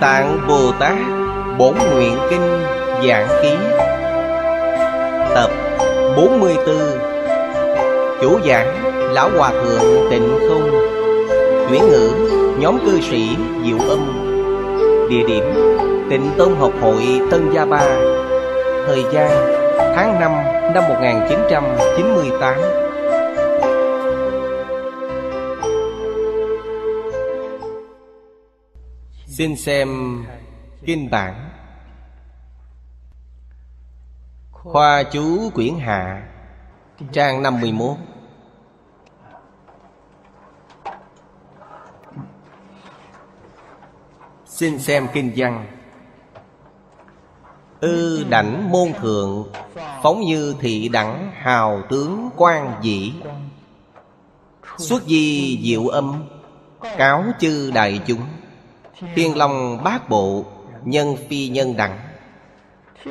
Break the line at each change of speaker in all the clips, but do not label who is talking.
Tạng Bồ Tát Bổn Nguyện Kinh Giảng Ký. Tập 44 Chủ giảng, Lão Hòa Thượng Tịnh Không. Chuyển ngữ, Nhóm cư sĩ Diệu Âm. Địa điểm, Tịnh Tông Học hội Tân Gia Ba. Thời gian, Tháng 5 năm 1998 Xin xem Kinh bản. Khoa chú quyển hạ, Trang 51 Xin xem kinh văn. Ư đảnh môn thượng, Phóng như thị đẳng hào tướng quan dĩ. Xuất di diệu âm, Cáo chư đại chúng. Thiên long bát bộ, Nhân phi nhân đẳng.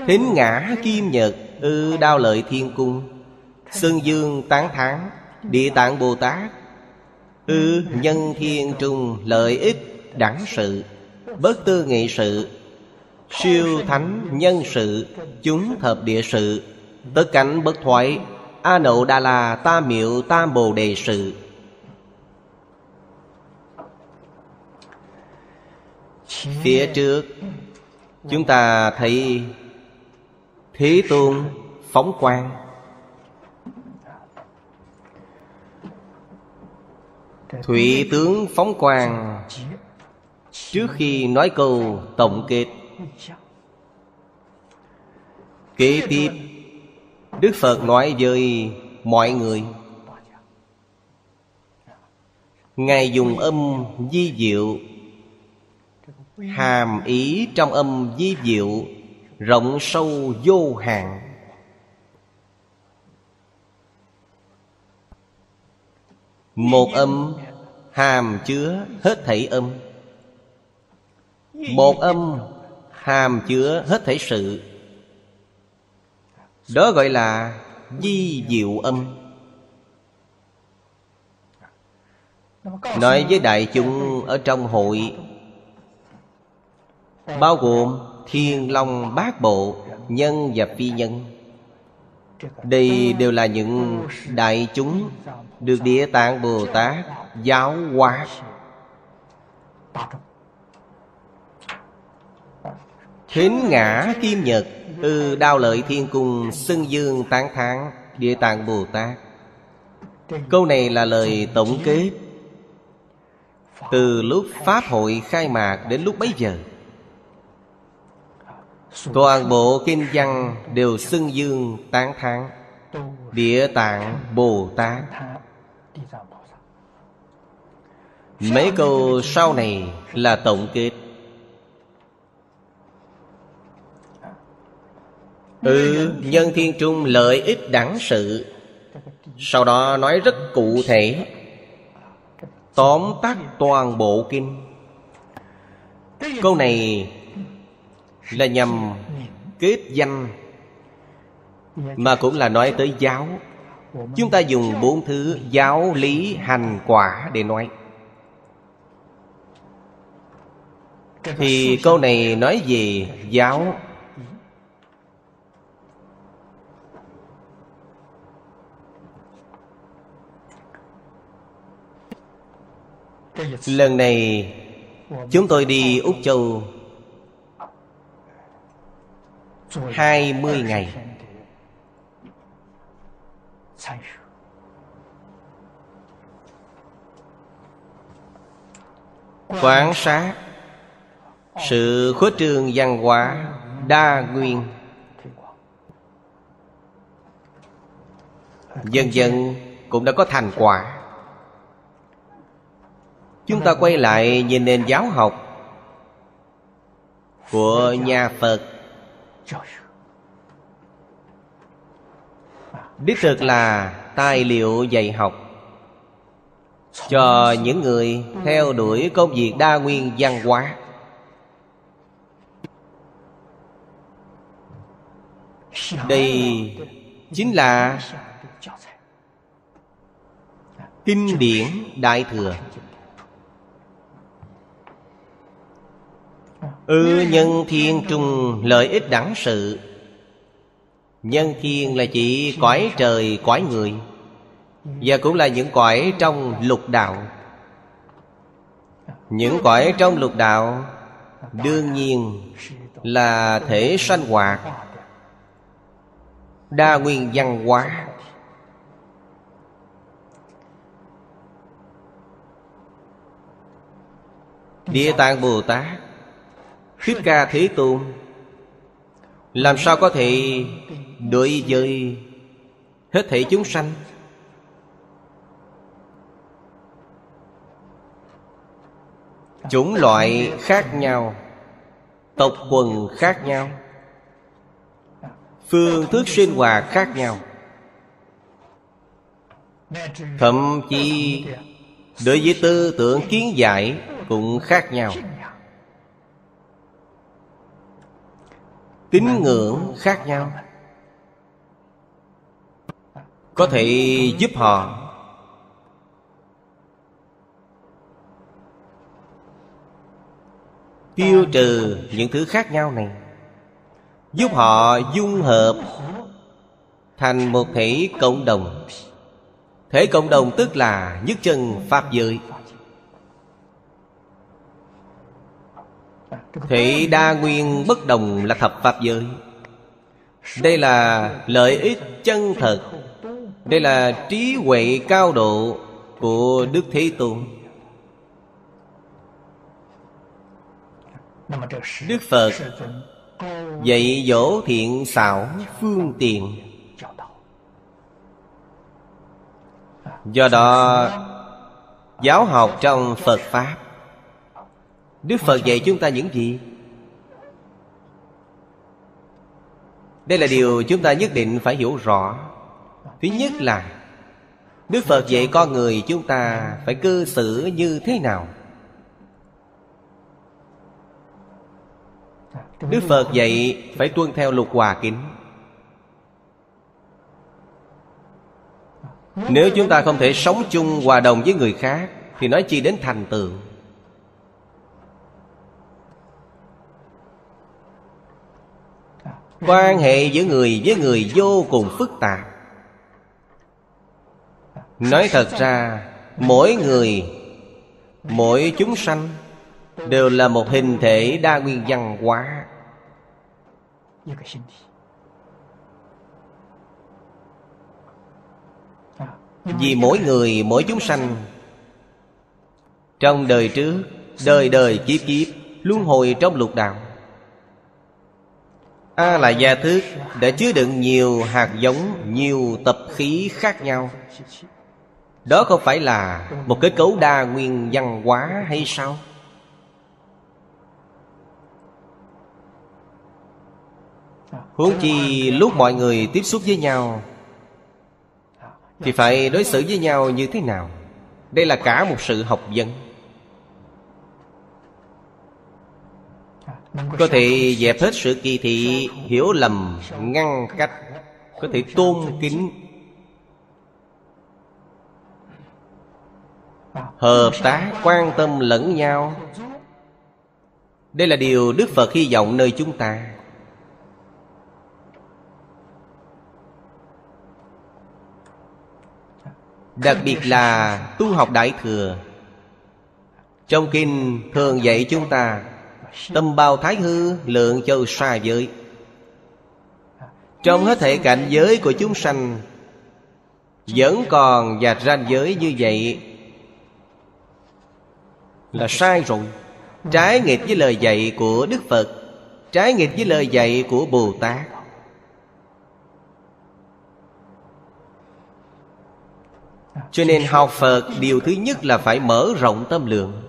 Thính ngã kim nhật, Ư đao lợi thiên cung. Sơn dương tán thán, Địa tạng Bồ Tát. Ư nhân thiên trung, lợi ích, đẳng sự. Bất tư nghị sự. Siêu thánh nhân sự, Chúng thập địa sự. Tất cảnh bất thoại A nậu đà la, ta miệu tam bồ đề sự. Phía trước, Chúng ta thấy Thế Tôn phóng quang. Thủy tướng phóng quang Trước khi nói câu tổng kết. Kế tiếp, Đức Phật nói với mọi người, Ngài dùng âm di diệu Hàm ý trong âm di diệu, Rộng sâu vô hạn. Một âm hàm chứa hết thảy âm. Một âm hàm chứa hết thảy sự. Đó gọi là di diệu âm. Nói với đại chúng ở trong hội Bao gồm thiên long bát bộ, Nhân và phi nhân. Đây đều là những đại chúng Được Địa Tạng Bồ Tát giáo hóa. Thính ngã kim nhật từ đao lợi thiên cung Xưng dương tán thán Địa Tạng Bồ Tát. Câu này là lời tổng kết Từ lúc Pháp hội khai mạc đến lúc bấy giờ. Toàn bộ kinh văn đều xưng dương tán thán. Địa tạng Bồ Tát. Mấy câu sau này là tổng kết. Ừ, nhân thiên trung lợi ích đẳng sự. Sau đó nói rất cụ thể. Tóm tắt toàn bộ kinh. Câu này là nhằm kết danh Mà cũng là nói tới giáo. Chúng ta dùng bốn thứ giáo lý hành quả để nói. Thì câu này nói về giáo. Lần này, Chúng tôi đi Úc Châu hai mươi ngày. Quán sát. Sự khuếch trương văn hóa đa nguyên. Dần dần cũng đã có thành quả. Chúng ta quay lại nhìn nền giáo học Của nhà Phật. Đích thực là tài liệu dạy học. Cho những người theo đuổi công việc đa nguyên văn hóa. Đây chính là Kinh điển Đại Thừa. Ư nhân thiên trung lợi ích đẳng sự. Nhân thiên là chỉ cõi trời cõi người Và cũng là những cõi trong lục đạo. Những cõi trong lục đạo Đương nhiên là thể sanh hoạt. Đa nguyên văn hóa. Địa Tạng Bồ Tát Thích Ca Thế Tôn. Làm sao có thể đối với hết thể chúng sanh. Chủng loại khác nhau. Tộc quần khác nhau. Phương thức sinh hoạt khác nhau. Thậm chí, Đối với tư tưởng kiến giải cũng khác nhau. Tín ngưỡng khác nhau. Có thể giúp họ. Tiêu trừ những thứ khác nhau này. Giúp họ dung hợp Thành một thể cộng đồng. Thể cộng đồng tức là nhất chân Pháp giới. Thị đa nguyên bất đồng là thập Pháp giới. Đây là lợi ích chân thật. Đây là trí huệ cao độ của Đức Thế Tôn. Đức Phật Dạy dỗ thiện xảo phương tiện. Do đó, Giáo học trong Phật Pháp Đức Phật dạy chúng ta những gì? Đây là điều chúng ta nhất định phải hiểu rõ. Thứ nhất là, Đức Phật dạy con người chúng ta phải cư xử như thế nào? Đức Phật dạy phải tuân theo lục hòa kính. Nếu chúng ta không thể sống chung hòa đồng với người khác, Thì nói chi đến thành tựu. Quan hệ giữa người với người vô cùng phức tạp. Nói thật ra, Mỗi người, Mỗi chúng sanh Đều là một hình thể đa nguyên văn hóa. Vì mỗi người, mỗi chúng sanh, Trong đời trước, Đời đời kiếp kiếp, Luân hồi trong lục đạo A là gia thức Đã chứa đựng nhiều hạt giống, Nhiều tập khí khác nhau. Đó không phải là Một kết cấu đa nguyên văn hóa hay sao? Huống chi lúc mọi người tiếp xúc với nhau, Thì phải đối xử với nhau như thế nào? Đây là cả một sự học vấn. Có thể dẹp hết sự kỳ thị Hiểu lầm Ngăn cách. Có thể tôn kính. Hợp tác quan tâm lẫn nhau. Đây là điều Đức Phật hy vọng nơi chúng ta. Đặc biệt là tu học Đại Thừa. Trong kinh thường dạy chúng ta Tâm bao thái hư, lượng châu xa giới. Trong hết thể cảnh giới của chúng sanh, Vẫn còn và ranh giới như vậy Là sai rồi. Trái nghịch với lời dạy của Đức Phật, Trái nghịch với lời dạy của Bồ Tát. Cho nên học Phật, Điều thứ nhất là phải mở rộng tâm lượng.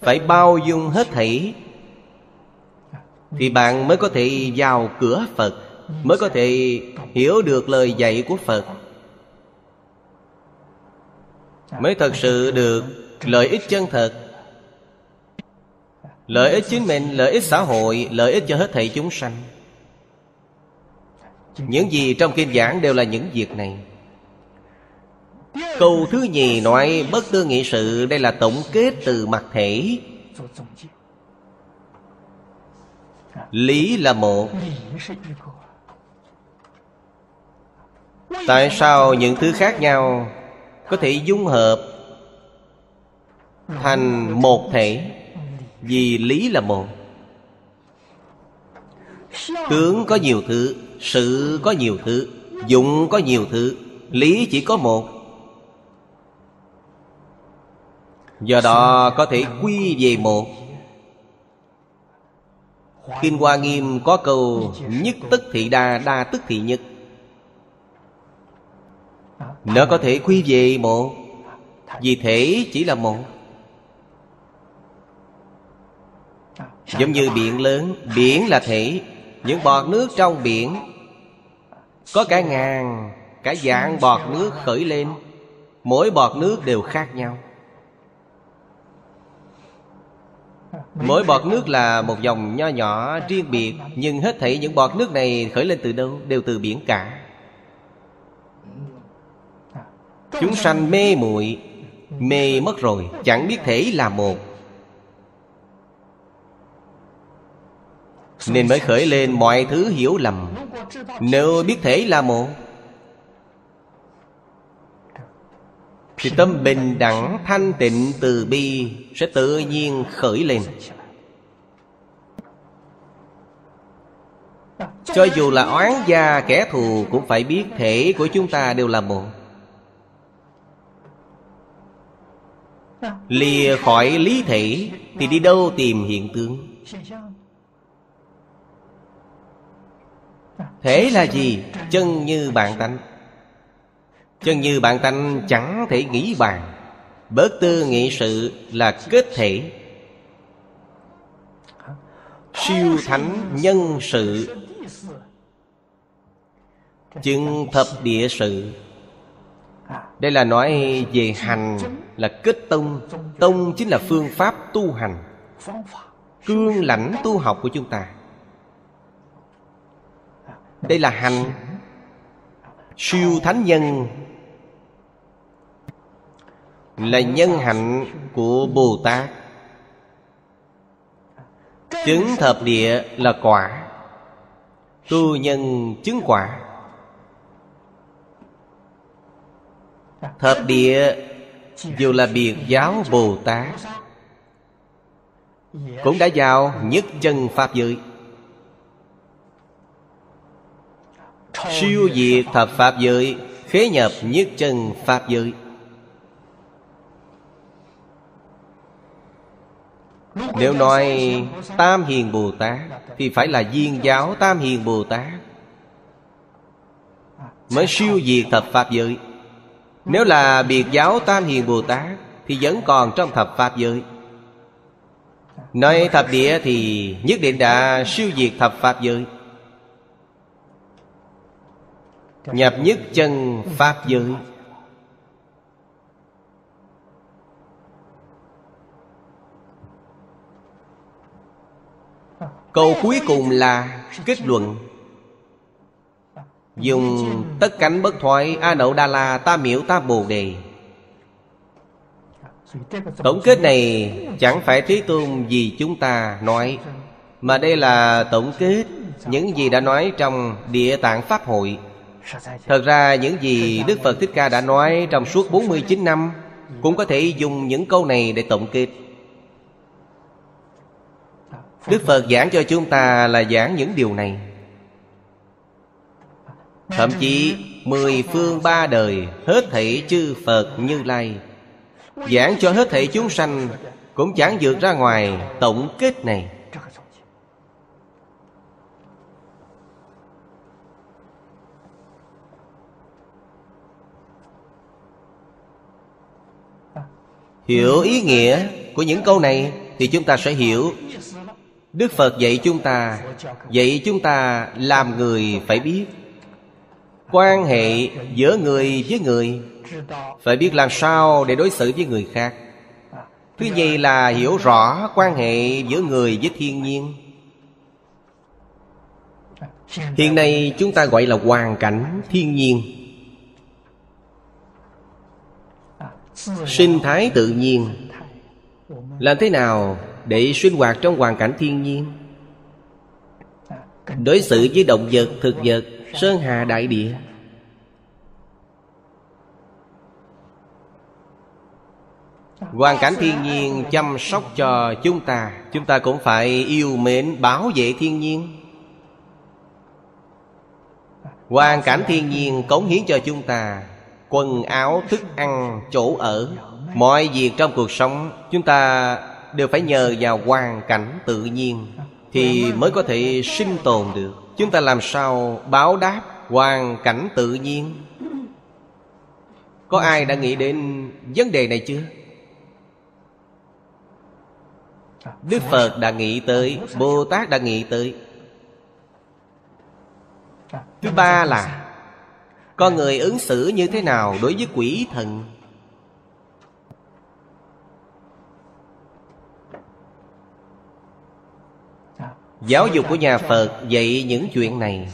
Phải bao dung hết thảy. Thì bạn mới có thể vào cửa Phật Mới có thể hiểu được lời dạy của Phật. Mới thật sự được lợi ích chân thật. Lợi ích chính mình, lợi ích xã hội, lợi ích cho hết thảy chúng sanh. Những gì trong kinh giảng đều là những việc này. Câu thứ nhì nói bất tư nghị sự, Đây là tổng kết từ mặt thể. Lý là một. Tại sao những thứ khác nhau Có thể dung hợp Thành một thể? Vì lý là một. Tướng có nhiều thứ, Sự có nhiều thứ, Dụng có nhiều thứ, Lý chỉ có một. Do đó có thể quy về một. Kinh hoa nghiêm có câu, nhất tức thị đa đa tức thị nhất. Nó có thể quy về một. Vì thể chỉ là một. Giống như biển lớn, Biển là thể. Những bọt nước trong biển, Có cả ngàn, Cả dạng bọt nước khởi lên. Mỗi bọt nước đều khác nhau. Mỗi bọt nước là một dòng nho nhỏ riêng biệt Nhưng hết thảy những bọt nước này khởi lên từ đâu Đều từ biển cả. Chúng sanh mê muội Mê mất rồi Chẳng biết thể là một. Nên mới khởi lên mọi thứ hiểu lầm. Nếu biết thể là một thì tâm bình đẳng, thanh tịnh từ bi sẽ tự nhiên khởi lên. Cho dù là oán gia, kẻ thù cũng phải biết thể của chúng ta đều là một. Lìa khỏi lý thể thì đi đâu tìm hiện tướng? Thể là gì? Chân như bản tánh chân như bạn tánh chẳng thể nghĩ bàn. Bớt tư nghị sự là kết thể. Siêu thánh nhân sự. Chứng thập địa sự. Đây là nói về hành, là kết tông. Tông chính là phương pháp tu hành. Cương lãnh tu học của chúng ta. Đây là hành. Siêu thánh nhân là nhân hạnh của Bồ Tát. Chứng thập địa là quả, Tu nhân chứng quả. Thập địa dù là biệt giáo Bồ Tát, Cũng đã vào nhất chân Pháp giới. Siêu diệt thập Pháp giới, Khế nhập nhất chân Pháp giới. Nếu nói Tam Hiền Bồ Tát, Thì phải là viên giáo Tam Hiền Bồ Tát. Mới siêu diệt thập Pháp giới. Nếu là biệt giáo Tam Hiền Bồ Tát, Thì vẫn còn trong thập Pháp giới. Nói thập địa thì nhất định đã siêu diệt thập Pháp giới. Nhập nhất chân Pháp giới. Câu cuối cùng là kết luận. Dùng tất cánh bất thoại A Nậu Đa La, Ta Miễu Ta Bồ Đề. Tổng kết này chẳng phải Thế Tôn gì chúng ta nói, Mà đây là tổng kết những gì đã nói trong Địa Tạng Pháp Hội. Thật ra, những gì Đức Phật Thích Ca đã nói trong suốt 49 năm Cũng có thể dùng những câu này để tổng kết đức phật giảng cho chúng ta là giảng những điều này. Thậm chí, mười phương ba đời, hết thảy chư phật như lai, giảng cho hết thảy chúng sanh cũng chẳng vượt ra ngoài tổng kết này. Hiểu ý nghĩa của những câu này thì chúng ta sẽ hiểu đức phật dạy chúng ta, dạy chúng ta làm người phải biết. Quan hệ giữa người với người, phải biết làm sao để đối xử với người khác. Thứ nhì là hiểu rõ quan hệ giữa người với thiên nhiên. Hiện nay chúng ta gọi là hoàn cảnh thiên nhiên. Sinh thái tự nhiên. Làm thế nào để sinh hoạt trong hoàn cảnh thiên nhiên. Đối xử với động vật, thực vật Sơn hà đại địa. Hoàn cảnh thiên nhiên chăm sóc cho chúng ta Chúng ta cũng phải yêu mến bảo vệ thiên nhiên. Hoàn cảnh thiên nhiên cống hiến cho chúng ta Quần áo, thức ăn, chỗ ở Mọi việc trong cuộc sống Chúng ta đều phải nhờ vào hoàn cảnh tự nhiên Thì mới có thể sinh tồn được. Chúng ta làm sao báo đáp hoàn cảnh tự nhiên? Có ai đã nghĩ đến vấn đề này chưa? Đức Phật đã nghĩ tới Bồ Tát đã nghĩ tới. Thứ ba là Con người ứng xử như thế nào đối với quỷ thần Giáo dục của nhà Phật dạy những chuyện này.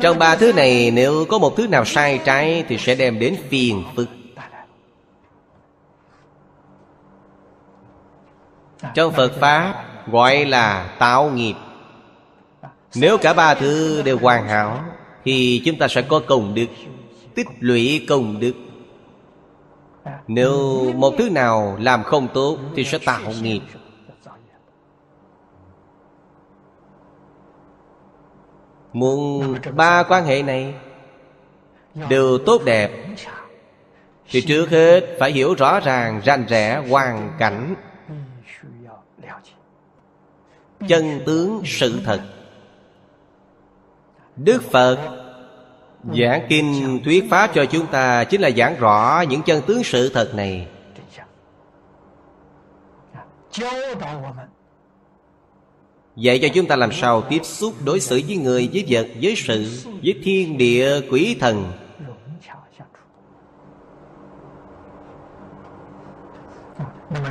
Trong ba thứ này, nếu có một thứ nào sai trái Thì sẽ đem đến phiền phức. Trong Phật Pháp, gọi là tạo nghiệp. Nếu cả ba thứ đều hoàn hảo, Thì chúng ta sẽ có công đức, Tích lũy công đức. Nếu một thứ nào làm không tốt Thì sẽ tạo nghiệp. Muốn ba quan hệ này Đều tốt đẹp, Thì trước hết phải hiểu rõ ràng ranh rẽ, hoàn cảnh. Chân tướng sự thật. Đức phật giảng kinh thuyết pháp cho chúng ta chính là giảng rõ những chân tướng sự thật này. Dạy cho chúng ta làm sao tiếp xúc đối xử với người, với vật, với sự, với thiên địa, quỷ thần.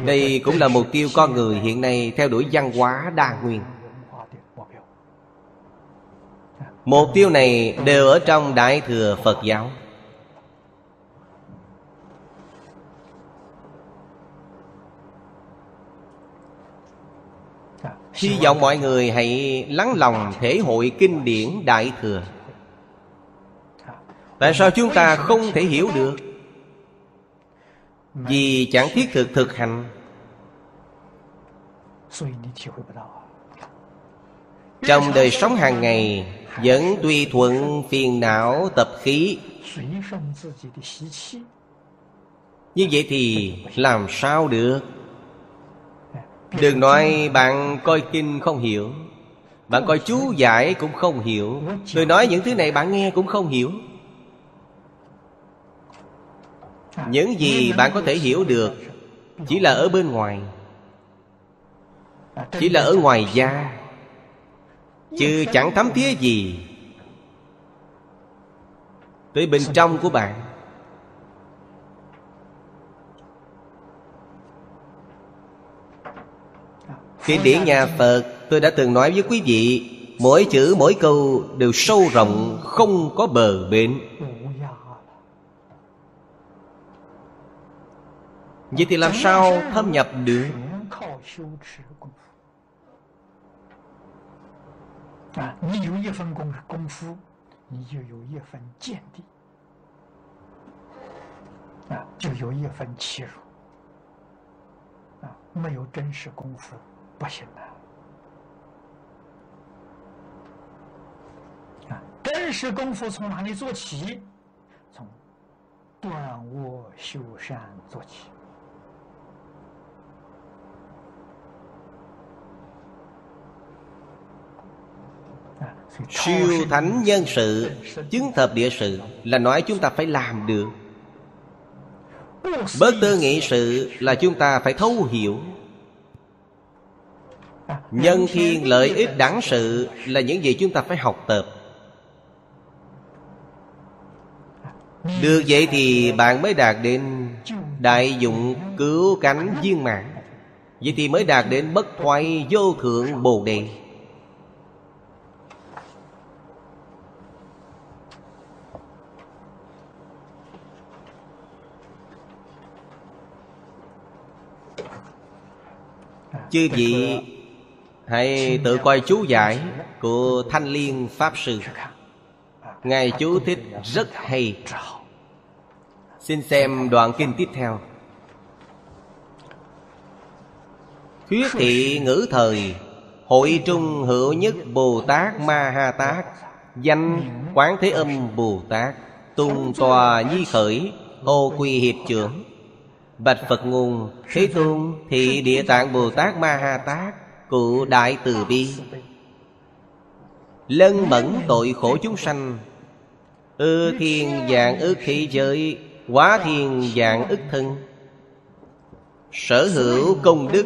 Đây cũng là mục tiêu con người hiện nay theo đuổi văn hóa đa nguyên. Mục tiêu này đều ở trong Đại Thừa Phật giáo. Hy vọng mọi người hãy lắng lòng thể hội kinh điển Đại Thừa. Tại sao chúng ta không thể hiểu được? Vì chẳng thiết thực thực hành. Trong đời sống hàng ngày vẫn tùy thuận phiền não tập khí. Như vậy thì làm sao được? Đừng nói bạn coi kinh không hiểu. Bạn coi chú giải cũng không hiểu. Tôi nói những thứ này bạn nghe cũng không hiểu. Những gì bạn có thể hiểu được chỉ là ở bên ngoài, chỉ là ở ngoài da chứ chẳng thấm thía gì tới bên trong của bạn. Kinh điển nhà phật, tôi đã từng nói với quý vị, mỗi chữ, mỗi câu đều sâu rộng, không có bờ bến. Vậy thì làm sao thâm nhập được?
啊你有一分功功夫，你就有一份见地，啊，就有一份欺辱，啊，没有真实功夫不行的。啊，真实功夫从哪里做起？从断恶修善做起。
Siêu thánh nhân sự Chứng thập địa sự Là nói chúng ta phải làm được. Bớt tư nghị sự Là chúng ta phải thấu hiểu. Nhân thiên lợi ích đẳng sự Là những gì chúng ta phải học tập. Được vậy thì bạn mới đạt đến Đại dụng cứu cánh viên mạng Vậy thì mới đạt đến bất thoái vô thượng bồ đề Chư vị Hãy tự coi chú giải Của Thanh Liên Pháp Sư. Ngài chú thích rất hay. Xin xem đoạn kinh tiếp theo. Thuyết thị ngữ thời Hội trung hữu nhất Bồ Tát Ma Ha Tát Danh Quán Thế Âm Bồ Tát Tung tòa nhi khởi Ô quy hiệp trưởng Bạch Phật nguồn, Thế Tôn, Thị Địa Tạng Bồ Tát Ma Ha Tát, Cụ Đại Từ Bi. Lân mẫn tội khổ chúng sanh. Ư thiên dạng ức thị giới, Quá thiên dạng ức thân. Sở hữu công đức,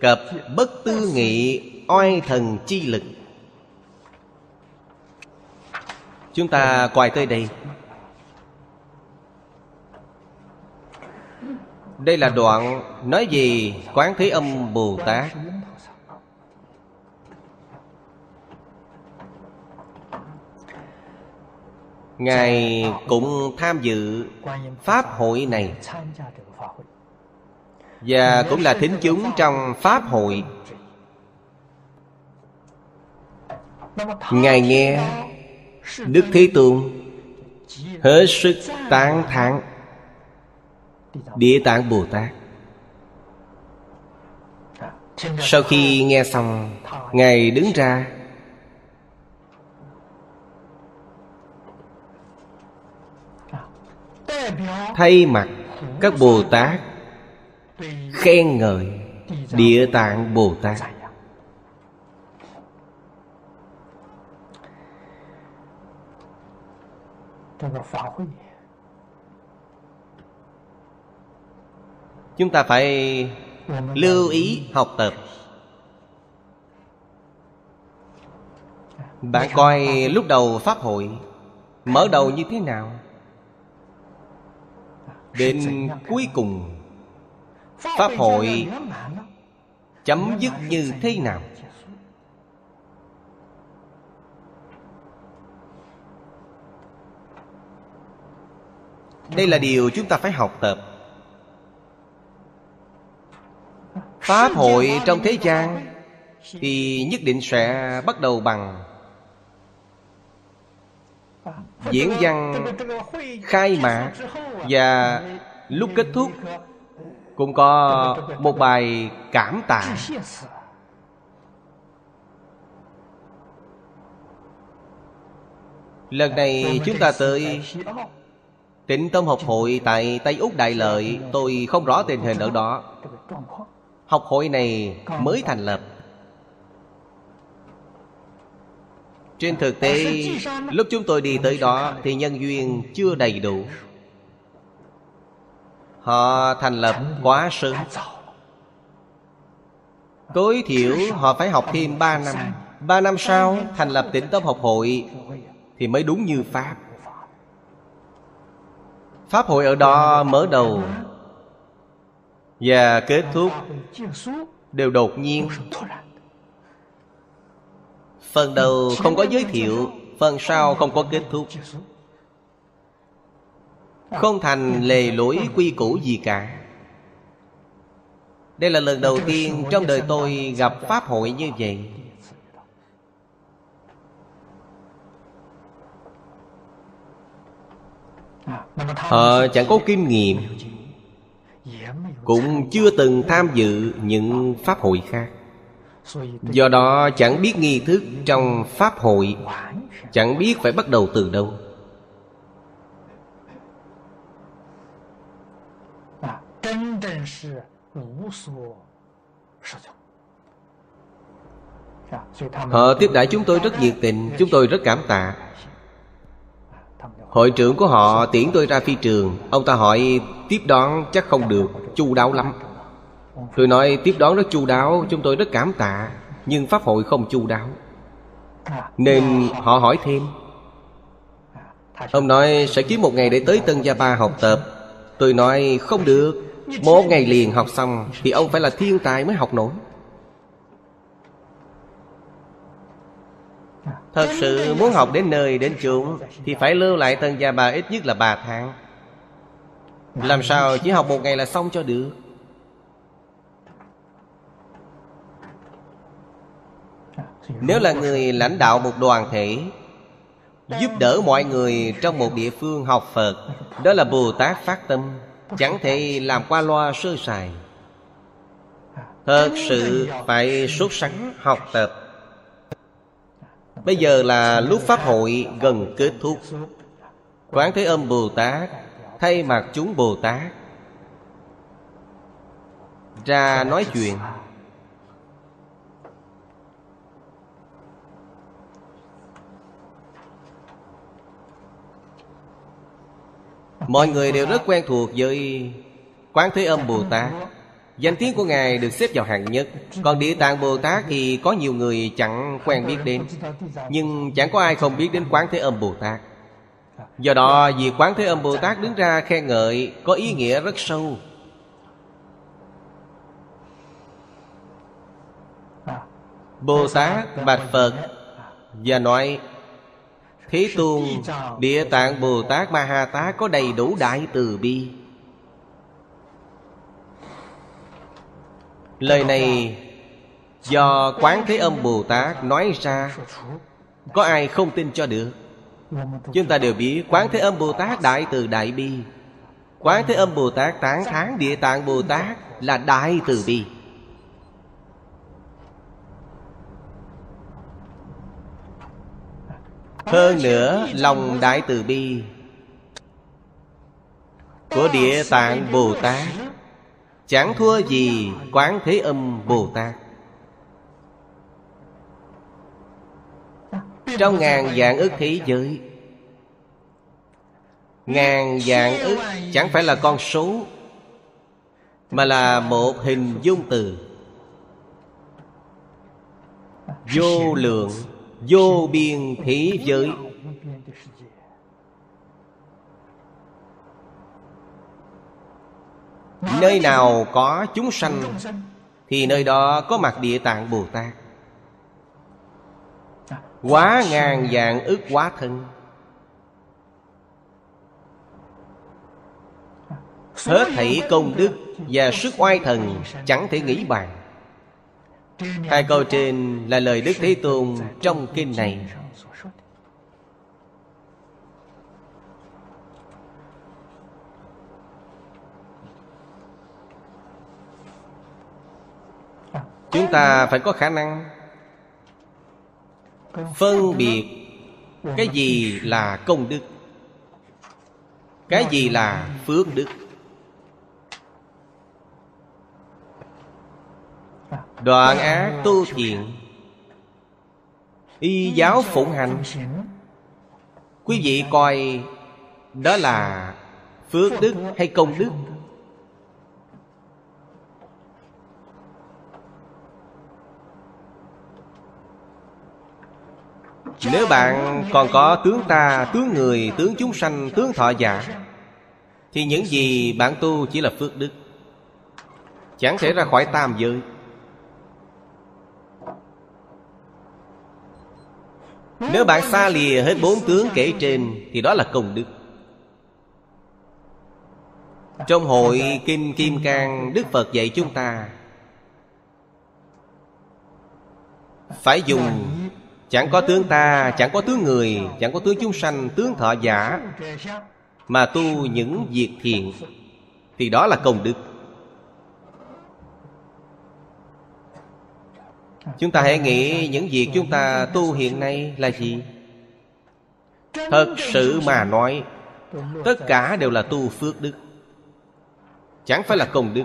Cập bất tư nghị, Oai thần chi lực. Chúng ta quay tới đây. Đây là đoạn nói gì? Quán Thế Âm Bồ Tát. Ngài cũng tham dự Pháp hội này Và cũng là thính chúng trong Pháp hội. Ngài nghe Đức Thế Tôn Hết sức tán thán. Địa Tạng Bồ Tát. Sau khi nghe xong, Ngài đứng ra. Thay mặt các Bồ Tát, Khen ngợi Địa Tạng Bồ Tát. Chúng ta phải lưu ý học tập. Bạn coi lúc đầu Pháp hội, Mở đầu như thế nào? Đến cuối cùng, Pháp hội Chấm dứt như thế nào? Đây là điều chúng ta phải học tập. Pháp hội trong thế gian Thì nhất định sẽ bắt đầu bằng. Diễn văn khai mạc Và lúc kết thúc Cũng có một bài cảm tạ. Lần này chúng ta tới Tịnh Tâm Học Hội tại Tây Úc Đại Lợi. Tôi không rõ tình hình ở đó. Học hội này mới thành lập. Trên thực tế Lúc chúng tôi đi tới đó Thì nhân duyên chưa đầy đủ. Họ thành lập quá sớm. Tối thiểu họ phải học thêm 3 năm. 3 năm sau thành lập tỉnh tâm học hội Thì mới đúng như Pháp. Pháp hội ở đó mở đầu và kết thúc Đều đột nhiên. Phần đầu không có giới thiệu, Phần sau không có kết thúc. Không thành lề lối quy củ gì cả. Đây là lần đầu tiên trong đời tôi gặp Pháp hội như vậy. Họ chẳng có kinh nghiệm. Cũng chưa từng tham dự những Pháp hội khác. Do đó chẳng biết nghi thức trong Pháp hội, Chẳng biết phải bắt đầu từ đâu. Họ tiếp đãi chúng tôi rất nhiệt tình, Chúng tôi rất cảm tạ. Hội trưởng của họ tiễn tôi ra phi trường. Ông ta hỏi, tiếp đón chắc không được, chu đáo lắm. Tôi nói, tiếp đón rất chu đáo, Chúng tôi rất cảm tạ, Nhưng Pháp hội không chu đáo. Nên họ hỏi thêm, Ông nói sẽ kiếm một ngày để tới Tân Gia Ba học tập. Tôi nói, không được, Một ngày liền học xong Thì ông phải là thiên tài mới học nổi. Thật sự muốn học đến nơi đến chốn Thì phải lưu lại Tân Gia Ba ít nhất là 3 tháng. Làm sao chỉ học một ngày là xong cho được? Nếu là người lãnh đạo một đoàn thể Giúp đỡ mọi người trong một địa phương học Phật Đó là Bồ Tát phát tâm Chẳng thể làm qua loa sơ sài. Thật sự phải sốt sắng học tập Bây giờ là lúc Pháp hội gần kết thúc. Quán Thế Âm Bồ Tát Thay mặt chúng Bồ Tát. Ra nói chuyện. Mọi người đều rất quen thuộc với Quán Thế Âm Bồ Tát. Danh tiếng của Ngài được xếp vào hạng nhất. Còn Địa Tạng Bồ Tát thì có nhiều người chẳng quen biết đến, Nhưng chẳng có ai không biết đến Quán Thế Âm Bồ Tát. Do đó, vì Quán Thế Âm Bồ Tát đứng ra khen ngợi, Có ý nghĩa rất sâu. Bồ Tát, Bạch Phật, Và nói, Thế Tôn, Địa Tạng Bồ Tát Ma Ha Tát có đầy đủ đại từ bi. Lời này Do Quán Thế Âm Bồ Tát nói ra. Có ai không tin cho được? Chúng ta đều biết Quán Thế Âm Bồ Tát đại từ đại bi. Quán Thế Âm Bồ Tát tán thán Địa Tạng Bồ Tát là đại từ bi. Hơn nữa lòng đại từ bi Của Địa Tạng Bồ Tát Chẳng thua gì Quán Thế Âm Bồ Tát. Trong ngàn dạng ức thế giới, Ngàn dạng ức chẳng phải là con số, Mà là một hình dung từ. Vô lượng, Vô biên thế giới. Nơi nào có chúng sanh, Thì nơi đó có mặt địa tạng Bồ Tát. Quá ngàn dạng ức quá thân. Hết thảy công đức và sức oai thần Chẳng thể nghĩ bàn. Hai câu trên là lời Đức Thế Tôn trong kinh này. Chúng ta phải có khả năng Phân biệt Cái gì là công đức, Cái gì là phước đức. Đoạn ác tu thiện, Y giáo phụng hành. Quý vị coi Đó là phước đức hay công đức? Nếu bạn còn có tướng ta, tướng người, tướng chúng sanh, tướng thọ giả Thì những gì bạn tu chỉ là phước đức. Chẳng thể ra khỏi tam giới. Nếu bạn xa lìa hết bốn tướng kể trên Thì đó là công đức. Trong hội kim Kim Cang Đức Phật dạy chúng ta Phải dùng Chẳng có tướng ta, chẳng có tướng người Chẳng có tướng chúng sanh, tướng thọ giả Mà tu những việc thiện Thì đó là công đức. Chúng ta hãy nghĩ những việc chúng ta tu hiện nay là gì? Thật sự mà nói Tất cả đều là tu phước đức. Chẳng phải là công đức.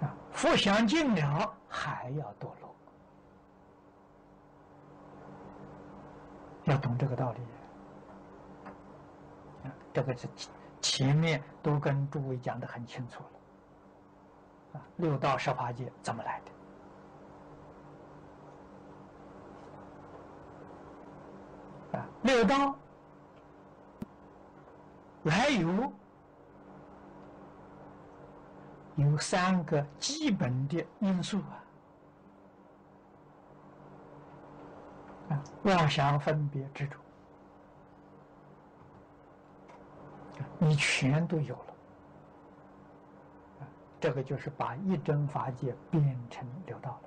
啊，福享尽了，还要堕落。要懂这个道理。啊，这个是。前面都跟诸位讲的很清楚了。啊，六道十八界怎么来的？啊，六道来由有三个基本的因素啊，啊，妄想、分别、执着，你全都有了。这个就是把一真法界变成六道了。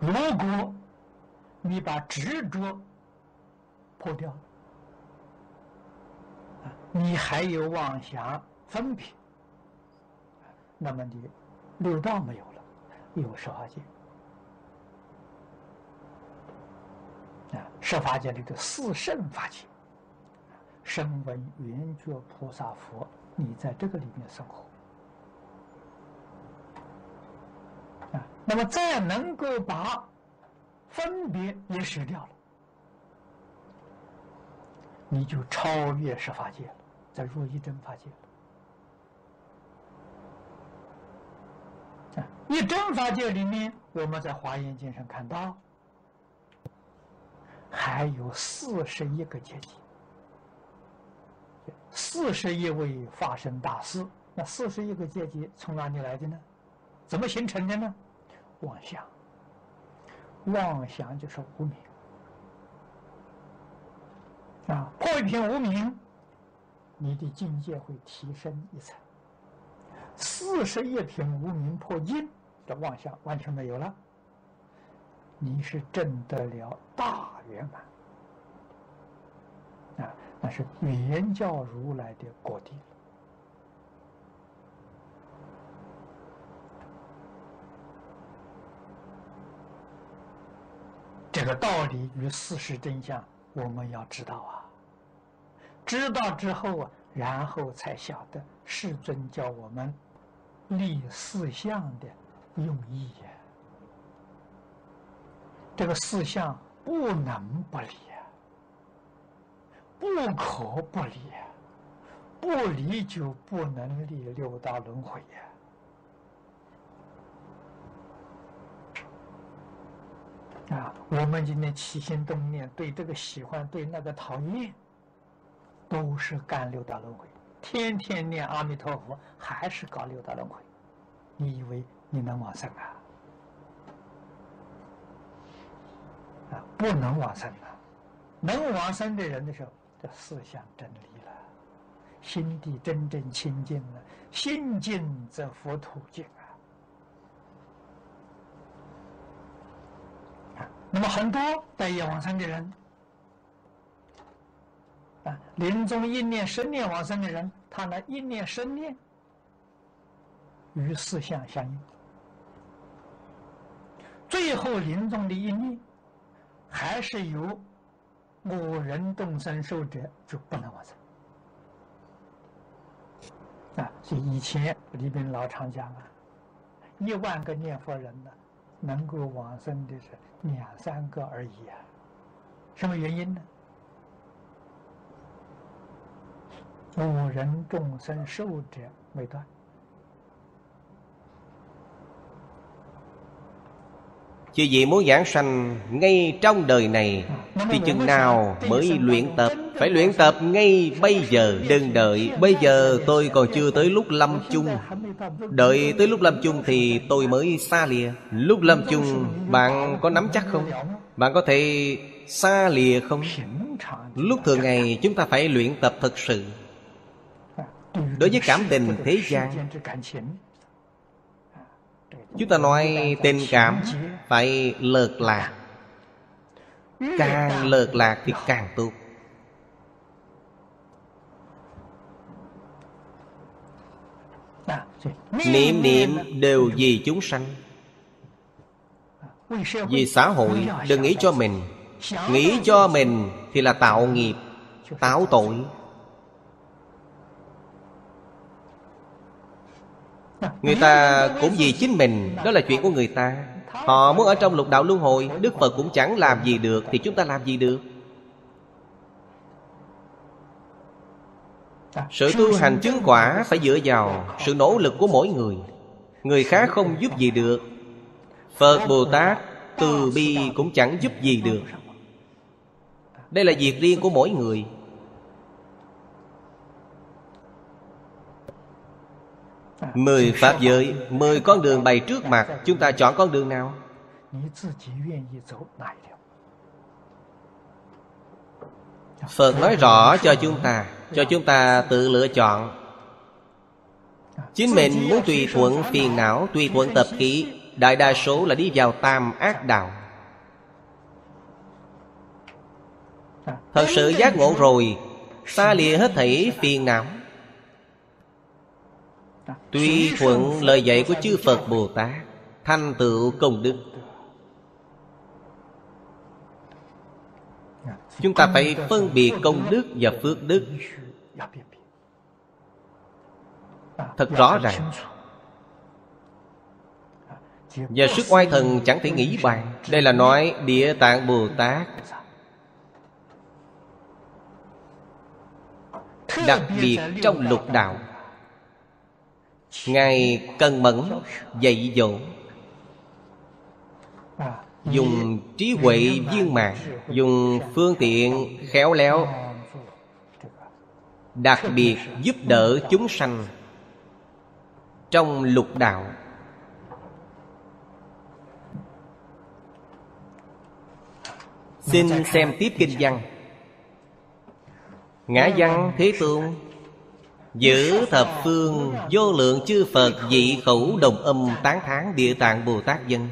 如果你把执着破掉，啊，你还有妄想分别，那么你六道没有了，有十法界。啊，十法界里的四圣法界，声闻缘觉菩萨佛，你在这个里面生活。啊，那么再能够把分别也舍掉了，你就超越十法界了，在入一真法界了。一真法界里面，我们在华严经上看到，还有四十一个阶级，四十一位发生大事。那四十一个阶级从哪里来的呢？怎么形成的呢？妄想，妄想就是无明啊！破一片无明，你的境界会提升一层。四十一品无明破尽，这妄想完全没有了，你是证得了大圆满啊！那是原教如来的果地。这个道理与事实真相，我们要知道啊。知道之后啊，然后才晓得世尊教我们立四相的用意呀。这个四相不能不离啊，不可不离啊，不离就不能立六道轮回呀。啊，我们今天起心动念，对这个喜欢，对那个讨厌，都是干六道轮回。天天念阿弥陀佛，还是搞六道轮回。你以为你能往生啊？啊，不能往生啊！能往生的人的时候，这思想真理了，心地真正清净了，心净则佛土净啊。那么很多待业往生的人，啊，临终一念、生念往生的人，他那一念、生念与四相相应，最后临终的一念，还是由我人众生受者，就不能往生。啊，所以以前里边老常讲啊，一万个念佛人呢。能够往生的是两三个而已啊，什么原因呢？五人众生受者未断
，Chứ gì muốn giảng sanh ngay trong đời này Thì chừng nào mới luyện tập? Phải luyện tập ngay bây giờ Đừng đợi. Bây giờ tôi còn chưa tới lúc lâm chung. Đợi tới lúc lâm chung thì tôi mới xa lìa. Lúc lâm chung bạn có nắm chắc không? Bạn có thể xa lìa không? Lúc thường ngày chúng ta phải luyện tập thật sự. Đối với cảm tình thế gian Chúng ta nói tình cảm phải lợt lạc. Càng lợt lạc thì càng tốt. Niệm niệm đều vì chúng sanh. Vì xã hội đừng nghĩ cho mình. Nghĩ cho mình thì là tạo nghiệp, Tạo tội. Người ta cũng vì chính mình, Đó là chuyện của người ta. Họ muốn ở trong lục đạo luân hồi, Đức Phật cũng chẳng làm gì được Thì chúng ta làm gì được? Sự tu hành chứng quả phải dựa vào sự nỗ lực của mỗi người. Người khác không giúp gì được. Phật Bồ Tát từ bi cũng chẳng giúp gì được. Đây là việc riêng của mỗi người. Mười Pháp giới, Mười con đường bày trước mặt, Chúng ta chọn con đường nào? Phật nói rõ cho chúng ta, Cho chúng ta tự lựa chọn. Chính mình muốn tùy thuận phiền não, Tùy thuận tập khí, Đại đa số là đi vào tam ác đạo. Thật sự giác ngộ rồi, Xa lìa hết thảy phiền não. Tùy thuận lời dạy của chư Phật Bồ Tát Thanh tựu công đức. Chúng ta phải phân biệt công đức và phước đức. Thật rõ ràng. Và sức oai thần chẳng thể nghĩ bàn. Đây là nói Địa Tạng Bồ Tát. Đặc biệt trong lục đạo Ngài cần mẫn, dạy dỗ Dùng trí huệ viên mạng Dùng phương tiện khéo léo, Đặc biệt giúp đỡ chúng sanh Trong lục đạo Xin xem tiếp kinh văn Ngã văn Thế tương. Giữ thập phương, vô lượng chư Phật dị khẩu đồng âm tán thán địa tạng Bồ Tát dân.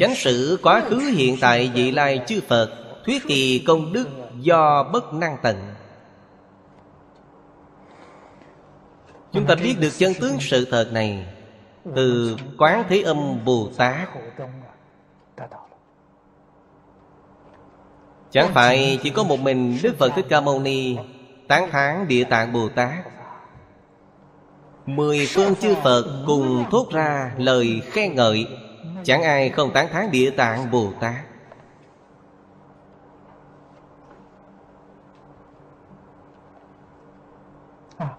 Chánh sự quá khứ hiện tại vị lai chư Phật, Thuyết kỳ công đức do bất năng tận. Chúng ta biết được chân tướng sự thật này Từ Quán Thế Âm Bồ Tát. Chẳng phải chỉ có một mình Đức Phật Thích Ca Mâu Ni Tán thán Địa Tạng Bồ Tát. Mười phương chư Phật cùng thốt ra lời khen ngợi, Chẳng ai không tán thán Địa Tạng Bồ Tát.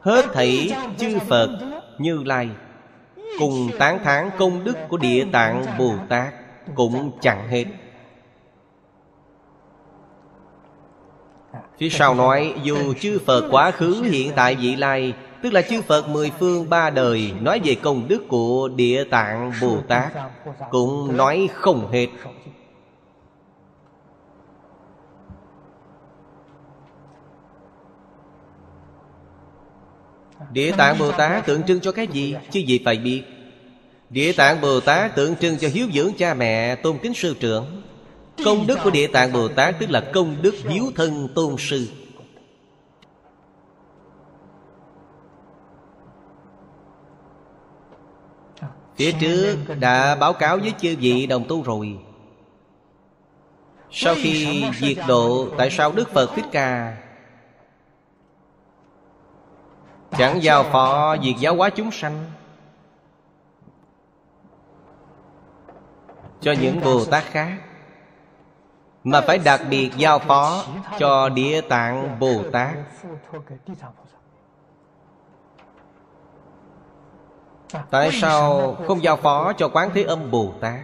Hết thảy chư Phật Như Lai Cùng tán thán công đức của Địa Tạng Bồ Tát Cũng chẳng hết. Phía sau nói, Dù chư Phật quá khứ, hiện tại, vị lai, Tức là chư Phật mười phương ba đời, Nói về công đức của Địa Tạng Bồ Tát, Cũng nói không hết. Địa Tạng Bồ Tát tượng trưng cho cái gì? Chứ gì phải biết. Địa Tạng Bồ Tát tượng trưng cho hiếu dưỡng cha mẹ, Tôn kính sư trưởng. Công đức của Địa Tạng Bồ Tát Tức là công đức hiếu thân tôn sư. Phía trước đã báo cáo với chư vị đồng tu rồi. Sau khi diệt độ, Tại sao Đức Phật Thích Ca? Chẳng giao phó việc giáo hóa chúng sanh. Cho những Bồ Tát khác. Mà phải đặc biệt giao phó Cho Địa Tạng Bồ Tát Tại sao không giao phó cho Quán Thế Âm Bồ Tát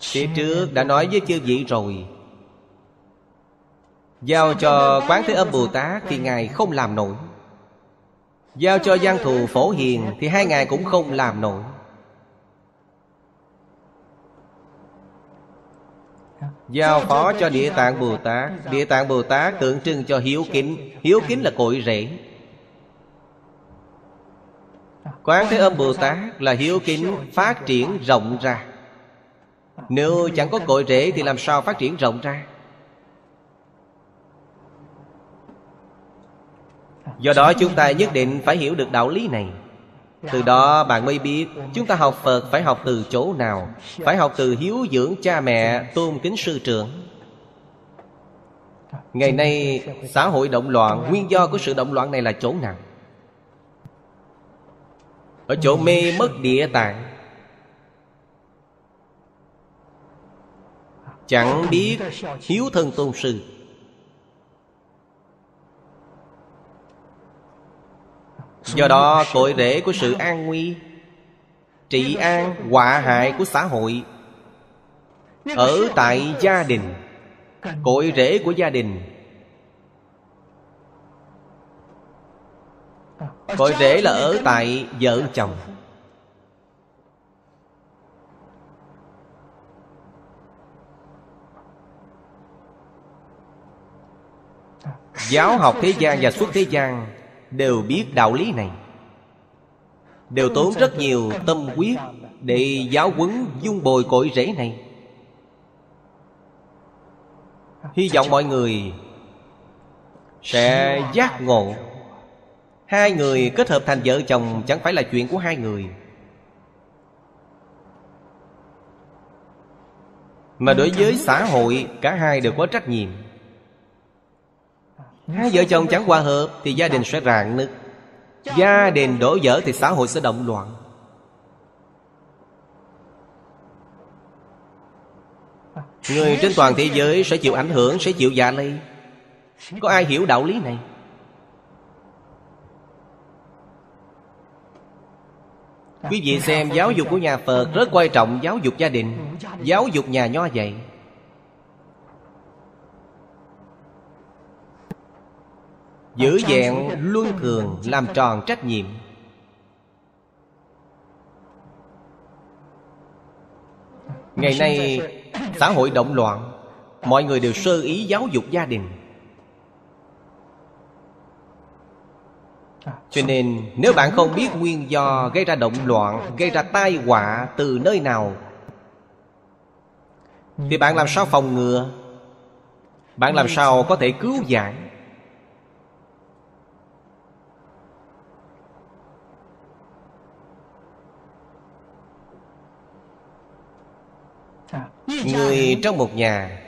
Phía trước đã nói với chư vị rồi. Giao cho Quán Thế Âm Bồ Tát Thì Ngài không làm nổi. Giao cho gian thù phổ hiền Thì hai Ngài cũng không làm nổi. Giao phó cho Địa Tạng Bồ Tát. Địa Tạng Bồ Tát tượng trưng cho hiếu kính. Hiếu kính là cội rễ. Quán Thế Âm Bồ Tát là hiếu kính phát triển rộng ra. Nếu chẳng có cội rễ thì làm sao phát triển rộng ra? Do đó chúng ta nhất định phải hiểu được đạo lý này. Từ đó, bạn mới biết Chúng ta học Phật phải học từ chỗ nào, Phải học từ hiếu dưỡng cha mẹ, Tôn kính sư trưởng. Ngày nay, xã hội động loạn, Nguyên do của sự động loạn này là chỗ nào? Ở chỗ mê mất địa tạng. Chẳng biết hiếu thân tôn sư. Do đó cội rễ của sự an nguy Trị an họa hại của xã hội. Ở tại gia đình. Cội rễ của gia đình. Cội rễ là ở tại vợ chồng. Giáo học thế gian và xuất thế gian Đều biết đạo lý này. Đều tốn rất nhiều tâm huyết Để giáo huấn dung bồi cội rễ này. Hy vọng mọi người Sẽ giác ngộ. Hai người kết hợp thành vợ chồng Chẳng phải là chuyện của hai người. Mà đối với xã hội Cả hai đều có trách nhiệm Hai vợ chồng chẳng hòa hợp Thì gia đình sẽ rạn nứt. Gia đình đổ vỡ thì xã hội sẽ động loạn. Người trên toàn thế giới sẽ chịu ảnh hưởng, Sẽ chịu dạ lây. Có ai hiểu đạo lý này? Quý vị xem giáo dục của nhà Phật Rất quan trọng, giáo dục gia đình, Giáo dục nhà nho vậy Giữ dạng luân thường Làm tròn trách nhiệm. Ngày nay xã hội động loạn Mọi người đều sơ ý giáo dục gia đình. Cho nên nếu bạn không biết nguyên do gây ra động loạn Gây ra tai họa từ nơi nào Thì bạn làm sao phòng ngừa? Bạn làm sao có thể cứu giảng Người trong một nhà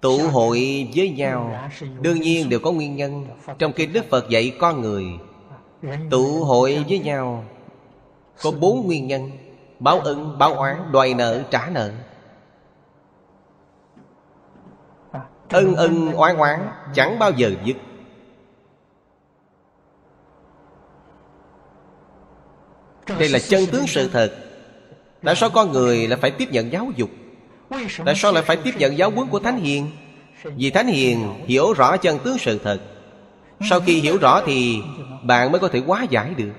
Tụ hội với nhau Đương nhiên đều có nguyên nhân. Trong khi Đức Phật dạy con người Tụ hội với nhau Có bốn nguyên nhân Báo ân, báo oán, đòi nợ, trả nợ. Ân ân oán oán Chẳng bao giờ dứt. Đây là chân tướng sự thật Tại sao con người lại phải tiếp nhận giáo dục? Tại sao lại phải tiếp nhận giáo huấn của Thánh Hiền? Vì Thánh Hiền hiểu rõ chân tướng sự thật. Sau khi hiểu rõ thì Bạn mới có thể hóa giải được.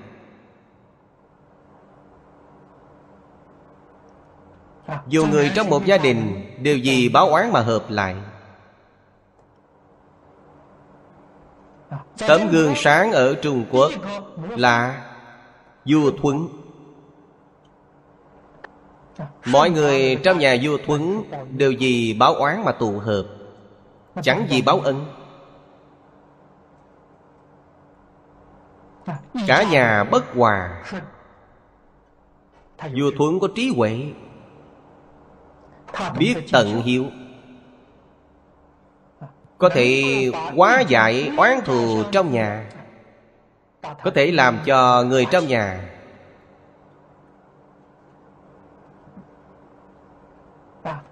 Dù người trong một gia đình Đều gì báo oán mà hợp lại. Tấm gương sáng ở Trung Quốc Là vua Thuấn. Mọi người trong nhà vua Thuấn Đều vì báo oán mà tụ hợp. Chẳng vì báo ân. Cả nhà bất hòa. Vua Thuấn có trí huệ, Biết tận hiếu. Có thể hóa giải oán thù trong nhà, Có thể làm cho người trong nhà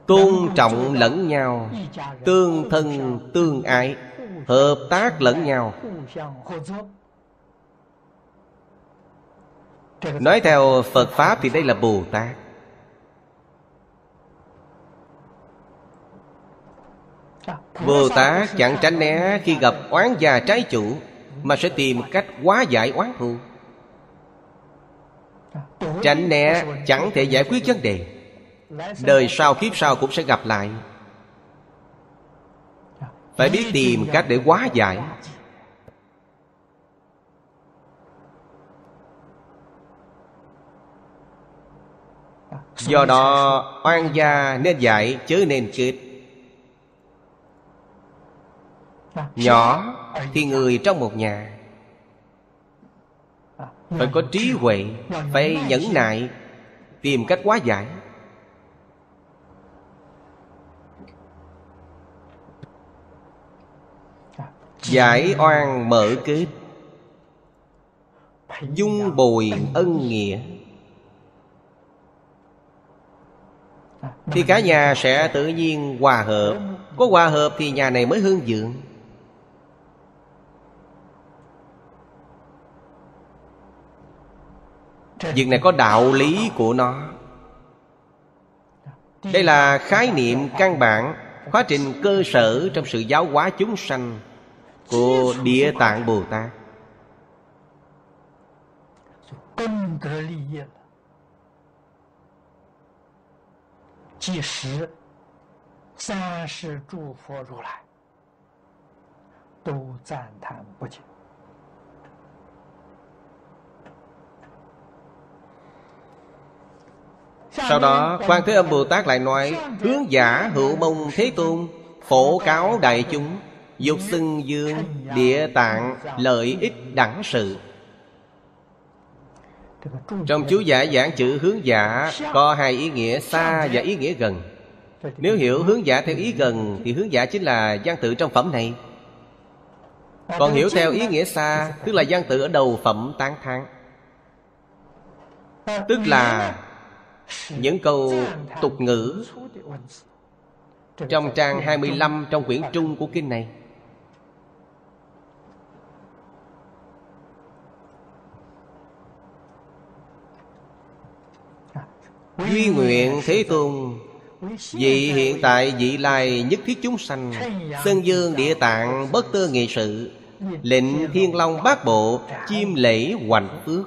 tôn trọng lẫn nhau, tương thân, tương ái, hợp tác lẫn nhau. Nói theo phật pháp thì đây là bồ tát. Bồ tát chẳng tránh né khi gặp oán già trái chủ, mà sẽ tìm cách hóa giải oán thù. Tránh né chẳng thể giải quyết vấn đề. Đời sau kiếp sau cũng sẽ gặp lại. Phải biết tìm cách để hóa giải. Do đó, oan gia nên dạy chứ nên kết Nhỏ thì người trong một nhà. Phải có trí huệ, Phải nhẫn nại, Tìm cách hóa giải. Giải oan mở kết Dung bồi ân nghĩa. Thì cả nhà sẽ tự nhiên hòa hợp. Có hòa hợp thì nhà này mới hương vượng Việc này có đạo lý của nó. Đây là khái niệm căn bản Quá trình cơ sở trong sự giáo hóa chúng sanh của Địa Tạng Bồ Tát. Sau đó quan Thế Âm Bồ Tát lại nói Hướng giả hữu mông thế tôn Phổ cáo đại chúng. Dục xưng dương, Địa tạng, lợi ích đẳng sự. Trong chú giả giảng chữ hướng giả, Có hai ý nghĩa xa và ý nghĩa gần. Nếu hiểu hướng giả theo ý gần, Thì hướng giả chính là văn tự trong phẩm này. Còn hiểu theo ý nghĩa xa, Tức là văn tự ở đầu phẩm tán thán. Tức là những câu tục ngữ trong trang 25 trong quyển trung của kinh này. Duy nguyện Thế Tôn Vị hiện tại vị lai nhất thiết chúng sanh, Sơn dương địa tạng, bất tư nghị sự, Lệnh thiên long bát bộ, Chim lễ hoành phước.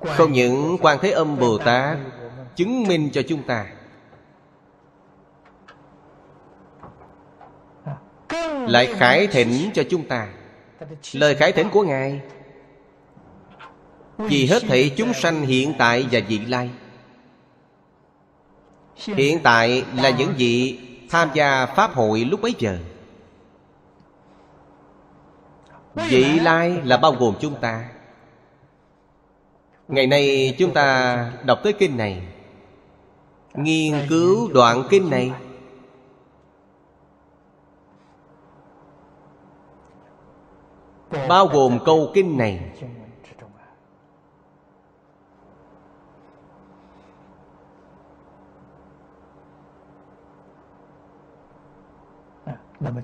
Không những quan Thế Âm Bồ Tát Chứng minh cho chúng ta, Lại khải thỉnh cho chúng ta. Lời khải thỉnh của Ngài. Vì hết thảy chúng sanh hiện tại và vị lai. Hiện tại là những vị tham gia Pháp hội lúc bấy giờ. Vị lai là bao gồm chúng ta. Ngày nay chúng ta đọc tới kinh này. Nghiên cứu đoạn kinh này bao gồm câu kinh này.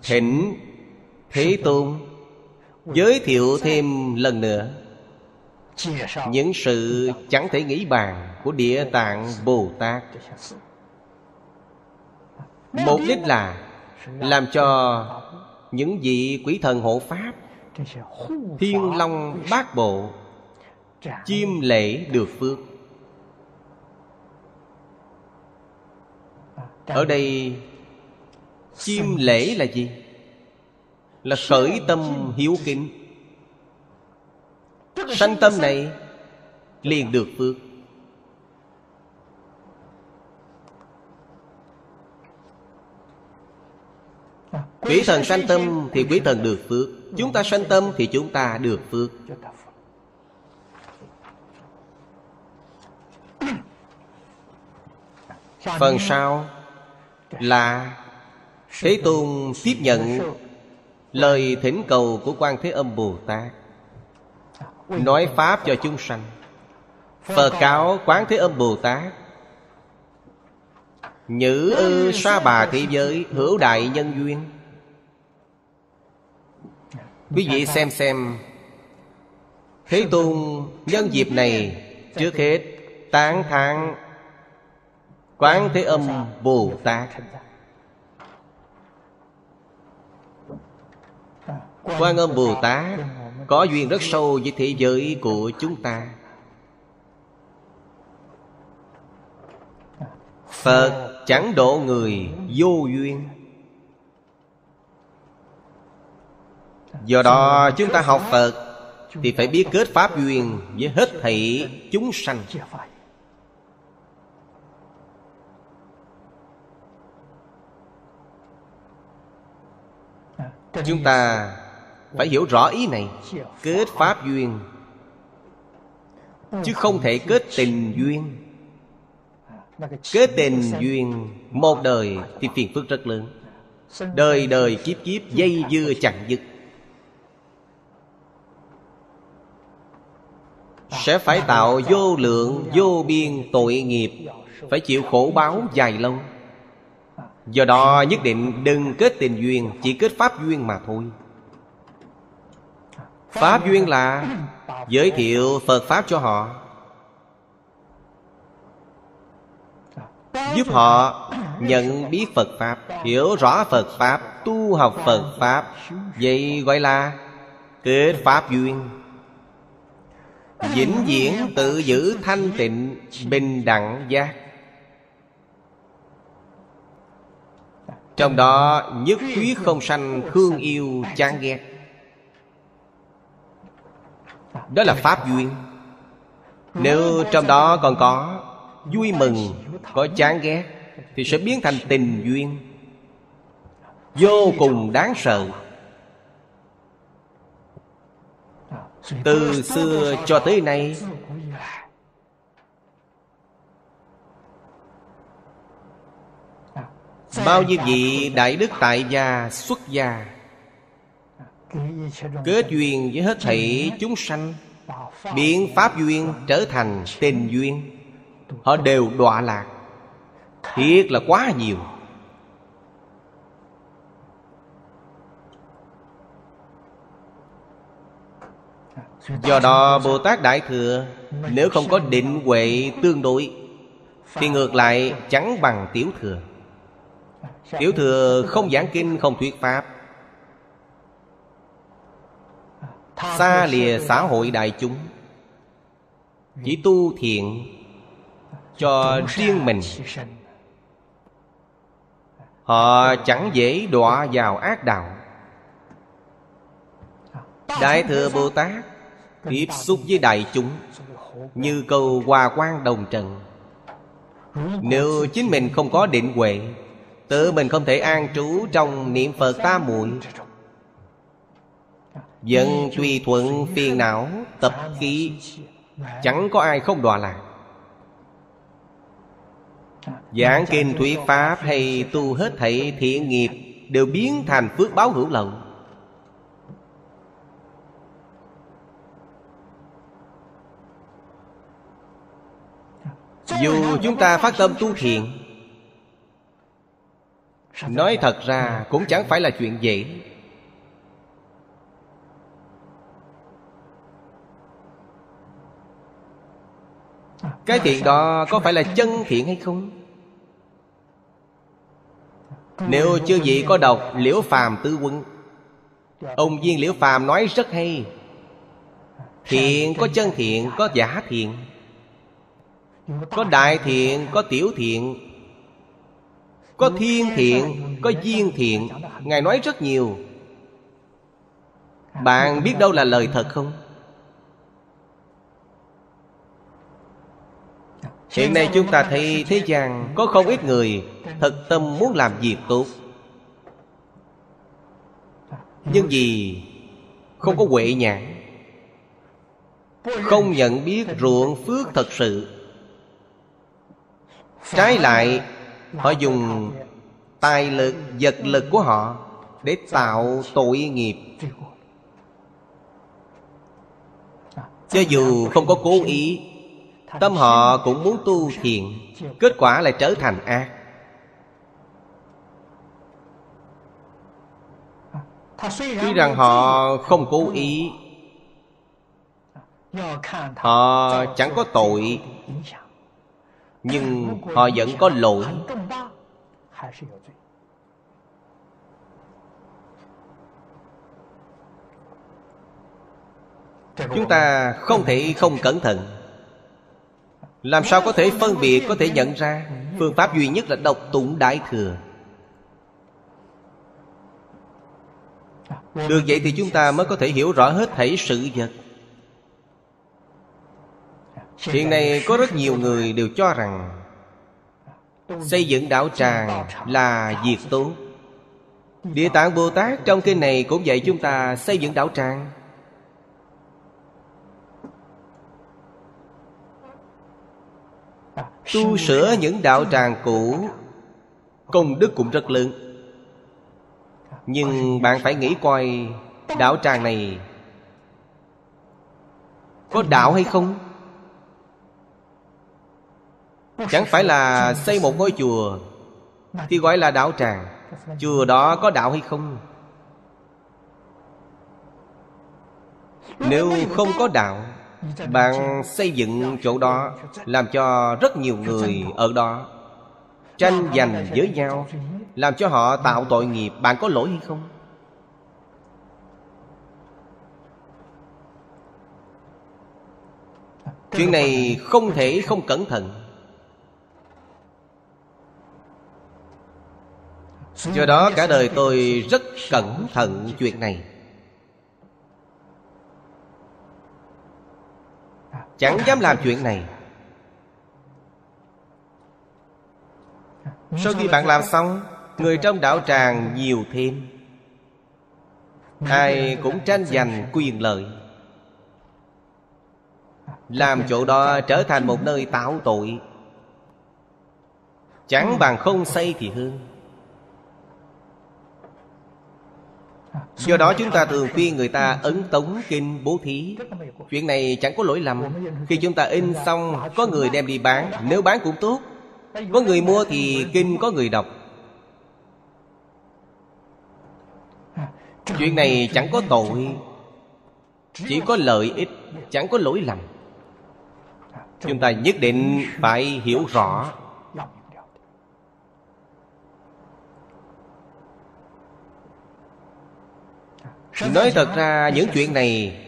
Thỉnh thế tôn giới thiệu thêm lần nữa những sự chẳng thể nghĩ bàn của địa tạng bồ tát. Mục đích là làm cho những vị quỷ thần hộ pháp thiên long bát bộ chim lễ được phước. Ở đây chim lễ là gì? Là khởi tâm hiếu kính. Sanh tâm này liền được phước. Quý thần sanh tâm thì quý thần được phước. Chúng ta sanh tâm thì chúng ta được phước. Phần sau là Thế Tôn tiếp nhận lời thỉnh cầu của quan thế âm bồ tát, nói pháp cho chúng sanh. Phật cáo quán thế âm bồ tát, nhữ ư sa bà thế giới, hữu đại nhân duyên. Quý vị xem xem. Thế Tôn nhân dịp này Trước hết tán thán Quán Thế Âm Bồ Tát Quan Âm Bồ Tát Có duyên rất sâu với thế giới của chúng ta. Phật chẳng độ người vô duyên do đó chúng ta học phật thì phải biết kết pháp duyên với hết thảy chúng sanh. Chúng ta phải hiểu rõ ý này, kết pháp duyên, chứ không thể kết tình duyên. Kết tình duyên một đời thì phiền phức rất lớn. Đời đời kiếp kiếp, dây dưa chẳng dứt. Sẽ phải tạo vô lượng, vô biên tội nghiệp, Phải chịu khổ báo dài lâu. Do đó nhất định đừng kết tình duyên, Chỉ kết pháp duyên mà thôi. Pháp duyên là Giới thiệu Phật Pháp cho họ, Giúp họ nhận biết Phật Pháp, Hiểu rõ Phật Pháp, Tu học Phật Pháp. Vậy gọi là Kết Pháp duyên vĩnh viễn tự giữ thanh tịnh, bình đẳng giác. Trong đó, nhất quyết không sanh, thương yêu, chán ghét. Đó là pháp duyên. Nếu trong đó còn có vui mừng, có chán ghét, thì sẽ biến thành tình duyên. Vô cùng đáng sợ. Từ xưa cho tới nay bao nhiêu vị đại đức tại gia xuất gia kết duyên với hết thảy chúng sanh biến pháp duyên trở thành tình duyên. Họ đều đọa lạc. Thiết là quá nhiều Do đó Bồ Tát Đại Thừa, Nếu không có định huệ tương đối, Thì ngược lại chẳng bằng Tiểu Thừa. Tiểu Thừa không giảng kinh, không thuyết Pháp. Xa lìa xã hội đại chúng, Chỉ tu thiện Cho riêng mình. Họ chẳng dễ đọa vào ác đạo. Đại Thừa Bồ Tát Tiếp xúc với đại chúng Như câu hòa quan đồng trần. Nếu chính mình không có định huệ Tự mình không thể an trú trong niệm Phật ta muội. Dân tùy thuận phiền não, Tập khí, Chẳng có ai không đọa lạc. Giảng kinh thuyết pháp hay tu hết thảy thiện nghiệp Đều biến thành phước báo hữu lậu. Dù chúng ta phát tâm tu thiện Nói thật ra cũng chẳng phải là chuyện dễ Cái thiện đó có phải là chân thiện hay không? Nếu chưa gì có đọc Liễu Phàm Tư Quân Ông Viên Liễu Phàm nói rất hay, Thiện có chân thiện, Có giả thiện có đại thiện, có tiểu thiện. Có thiên thiện, có duyên thiện. Ngài nói rất nhiều. Bạn biết đâu là lời thật không? Hiện nay chúng ta thấy thế gian Có không ít người Thật tâm muốn làm việc tốt. Nhưng vì Không có huệ nhãn Không nhận biết ruộng phước thật sự. Trái lại Họ dùng tài lực, vật lực của họ Để tạo tội nghiệp. Cho dù không có cố ý Tâm họ cũng muốn tu thiện Kết quả lại trở thành ác. Tuy rằng họ không cố ý Họ chẳng có tội nhưng họ vẫn có lỗi. Chúng ta không thể không cẩn thận. Làm sao có thể phân biệt, có thể nhận ra? Phương pháp duy nhất là độc tụng đại thừa. Được vậy thì chúng ta mới có thể hiểu rõ hết thảy sự vật. Hiện nay có rất nhiều người đều cho rằng Xây dựng đạo tràng là việc tốt. Địa tạng Bồ Tát trong kinh này cũng dạy chúng ta xây dựng đạo tràng. Tu sửa những đạo tràng cũ, Công đức cũng rất lớn. Nhưng bạn phải nghĩ coi, Đạo tràng này Có đạo hay không? Chẳng phải là xây một ngôi chùa, Thì gọi là đạo tràng. Chùa đó có đạo hay không? Nếu không có đạo, Bạn xây dựng chỗ đó Làm cho rất nhiều người ở đó. Tranh giành với nhau, Làm cho họ tạo tội nghiệp. Bạn có lỗi hay không? Chuyện này không thể không cẩn thận. Do đó cả đời tôi rất cẩn thận chuyện này. Chẳng dám làm chuyện này. Sau khi bạn làm xong, Người trong đạo tràng nhiều thêm. Ai cũng tranh giành quyền lợi. Làm chỗ đó trở thành một nơi tạo tội. Chẳng bằng không xây thì hơn. Do đó chúng ta thường khuyên người ta ấn tống kinh bố thí. Chuyện này chẳng có lỗi lầm. Khi chúng ta in xong, Có người đem đi bán. Nếu bán cũng tốt. Có người mua thì kinh, có người đọc. Chuyện này chẳng có tội. Chỉ có lợi ích, Chẳng có lỗi lầm. Chúng ta nhất định phải hiểu rõ. Nói thật ra, những chuyện này,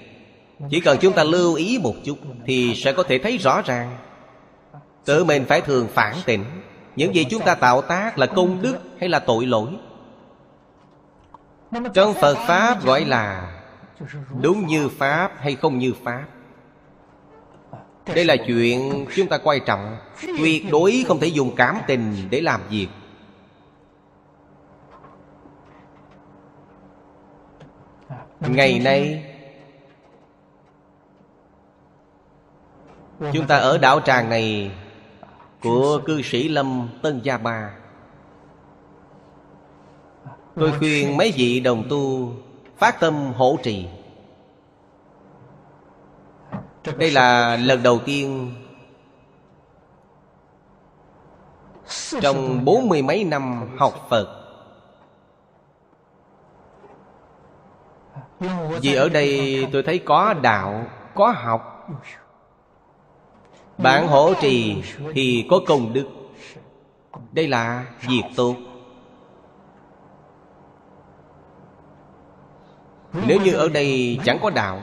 Chỉ cần chúng ta lưu ý một chút Thì sẽ có thể thấy rõ ràng. Tự mình phải thường phản tỉnh, Những gì chúng ta tạo tác là công đức hay là tội lỗi? Trong Phật Pháp gọi là Đúng như Pháp hay không như Pháp? Đây là chuyện chúng ta quan trọng, Tuyệt đối không thể dùng cảm tình để làm việc. Ngày nay, Chúng ta ở đảo tràng này Của cư sĩ Lâm Tân Gia Ba. Tôi khuyên mấy vị đồng tu Phát tâm hỗ trì. Đây là lần đầu tiên Trong bốn mươi mấy năm học Phật Vì ở đây tôi thấy có đạo Có học. Bạn hỗ trì Thì có công đức. Đây là việc tốt. Nếu như ở đây chẳng có đạo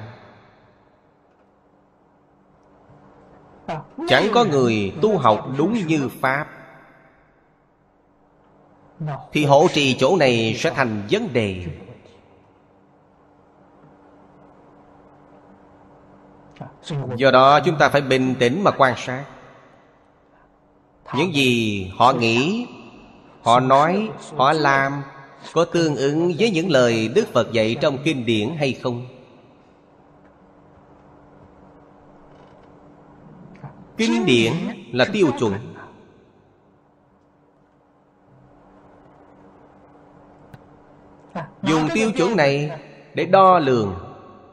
Chẳng có người tu học đúng như Pháp Thì hỗ trì chỗ này sẽ thành vấn đề Do đó chúng ta phải bình tĩnh mà quan sát. Những gì họ nghĩ Họ nói Họ làm Có tương ứng với những lời Đức Phật dạy trong kinh điển hay không? Kinh điển là tiêu chuẩn. Dùng tiêu chuẩn này Để đo lường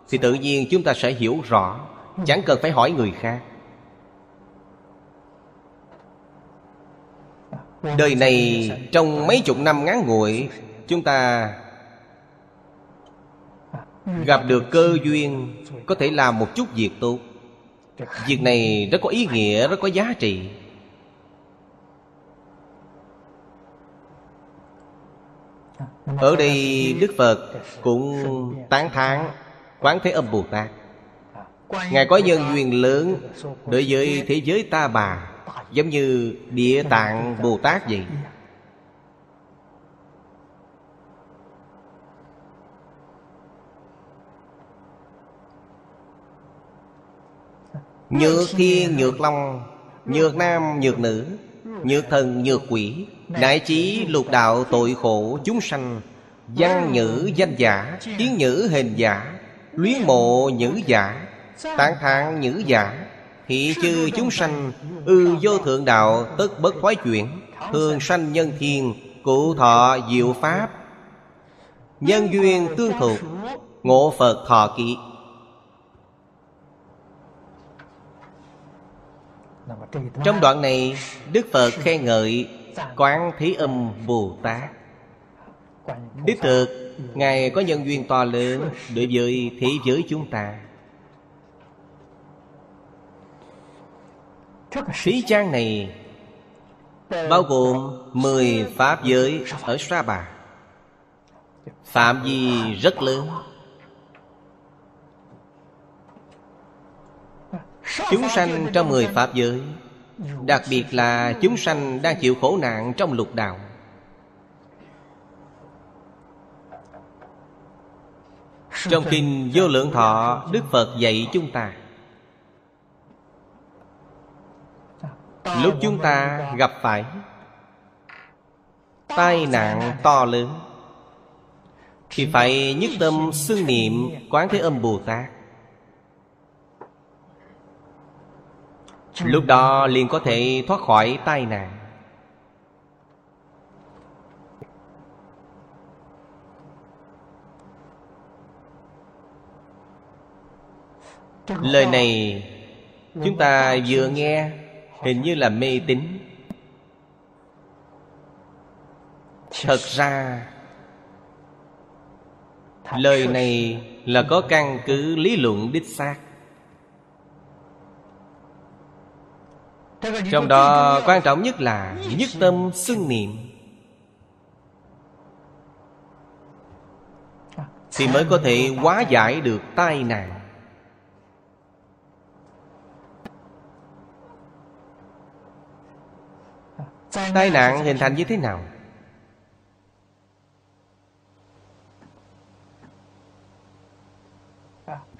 Thì tự nhiên chúng ta sẽ hiểu rõ Chẳng cần phải hỏi người khác. Đời này trong mấy chục năm ngắn ngủi Chúng ta Gặp được cơ duyên Có thể làm một chút việc tốt. Việc này rất có ý nghĩa, rất có giá trị. Ở đây Đức Phật cũng tán thán Quán Thế Âm Bồ Tát. Ngài có nhân duyên lớn Đối với thế giới ta bà, Giống như địa tạng Bồ Tát vậy. Nhược thiên, nhược long, Nhược nam, nhược nữ, Nhược thần, nhược quỷ, Đại trí lục đạo tội khổ chúng sanh, Văn nhữ danh giả Kiến nhữ hình giả, Luyến mộ nhữ giả Tán thán nhữ giả Thị chư chúng sanh Ư vô thượng đạo tất bất thoái chuyển Thường sanh nhân thiên Cụ thọ diệu pháp. Nhân duyên tương thuộc Ngộ Phật thọ kỵ. Trong đoạn này Đức Phật khen ngợi Quán Thế Âm Bồ Tát. Đích thực Ngài có nhân duyên to lớn Đối với thế giới chúng ta Phí trang này Bao gồm 10 Pháp giới ở Sa Bà. Phạm vi rất lớn. Chúng sanh trong 10 Pháp giới Đặc biệt là chúng sanh đang chịu khổ nạn trong lục đạo. Trong Kinh Vô Lượng Thọ Đức Phật dạy chúng ta Lúc chúng ta gặp phải Tai nạn to lớn, Thì phải nhất tâm xưng niệm Quán Thế Âm Bồ Tát. Lúc đó liền có thể thoát khỏi tai nạn. Lời này Chúng ta vừa nghe Hình như là mê tín. Thật ra, Lời này là có căn cứ lý luận đích xác. Trong đó, quan trọng nhất là Nhất tâm xưng niệm. Thì mới có thể hóa giải được tai nạn. Tai nạn hình thành như thế nào?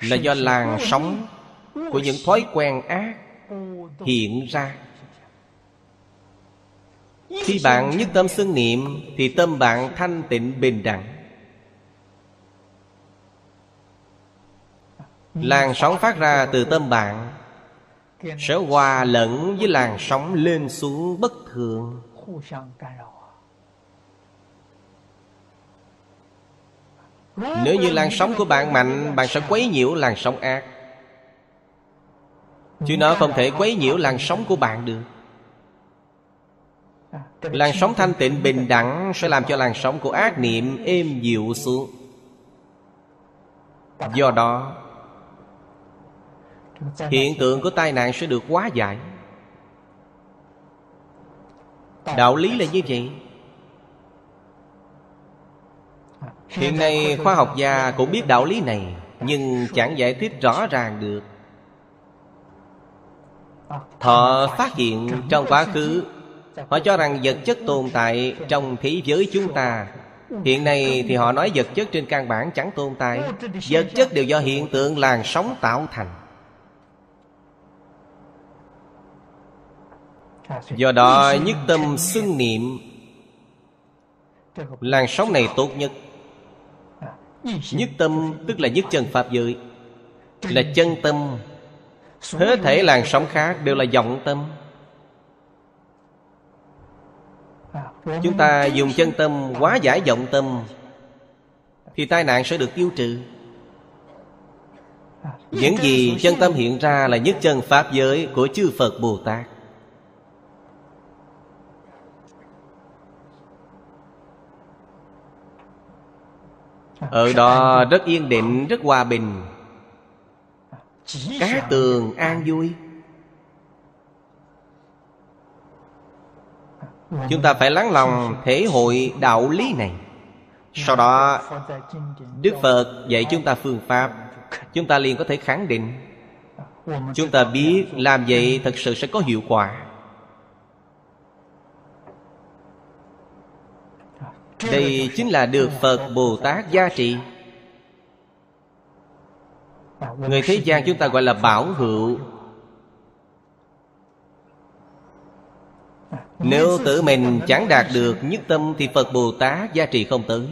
Là do làn sóng Của những thói quen ác Hiện ra. Khi bạn nhất tâm xưng niệm, Thì tâm bạn thanh tịnh bình đẳng. Làn sóng phát ra từ tâm bạn sẽ hòa lẫn với làn sóng lên xuống bất thường. nếu như làn sóng của bạn mạnh bạn sẽ quấy nhiễu làn sóng ác. Chứ nó không thể quấy nhiễu làn sóng của bạn được. Làn sóng thanh tịnh bình đẳng sẽ làm cho làn sóng của ác niệm êm dịu xuống. Do đó hiện tượng của tai nạn sẽ được hóa giải. Đạo lý là như vậy. Hiện nay khoa học gia cũng biết đạo lý này nhưng chẳng giải thích rõ ràng được. Họ phát hiện trong quá khứ. họ cho rằng vật chất tồn tại trong thế giới chúng ta. hiện nay thì họ nói vật chất trên căn bản chẳng tồn tại. Vật chất đều do hiện tượng làn sóng tạo thành Do đó nhất tâm xưng niệm. Làn sóng này tốt nhất. Nhất tâm, tức là nhất chân Pháp giới, Là chân tâm. Hết thể làn sóng khác đều là vọng tâm. Chúng ta dùng chân tâm hóa giải vọng tâm, Thì tai nạn sẽ được tiêu trừ. Những gì chân tâm hiện ra là nhất chân Pháp giới của chư Phật Bồ Tát. Ở đó rất yên định, rất hòa bình. Cá tường an vui. Chúng ta phải lắng lòng thể hội đạo lý này. Sau đó Đức Phật dạy chúng ta phương pháp. Chúng ta liền có thể khẳng định. Chúng ta biết làm vậy thật sự sẽ có hiệu quả Đây chính là được Phật Bồ Tát gia trị Người thế gian chúng ta gọi là bảo hữu. Nếu tự mình chẳng đạt được nhất tâm Thì Phật Bồ Tát gia trị không tới.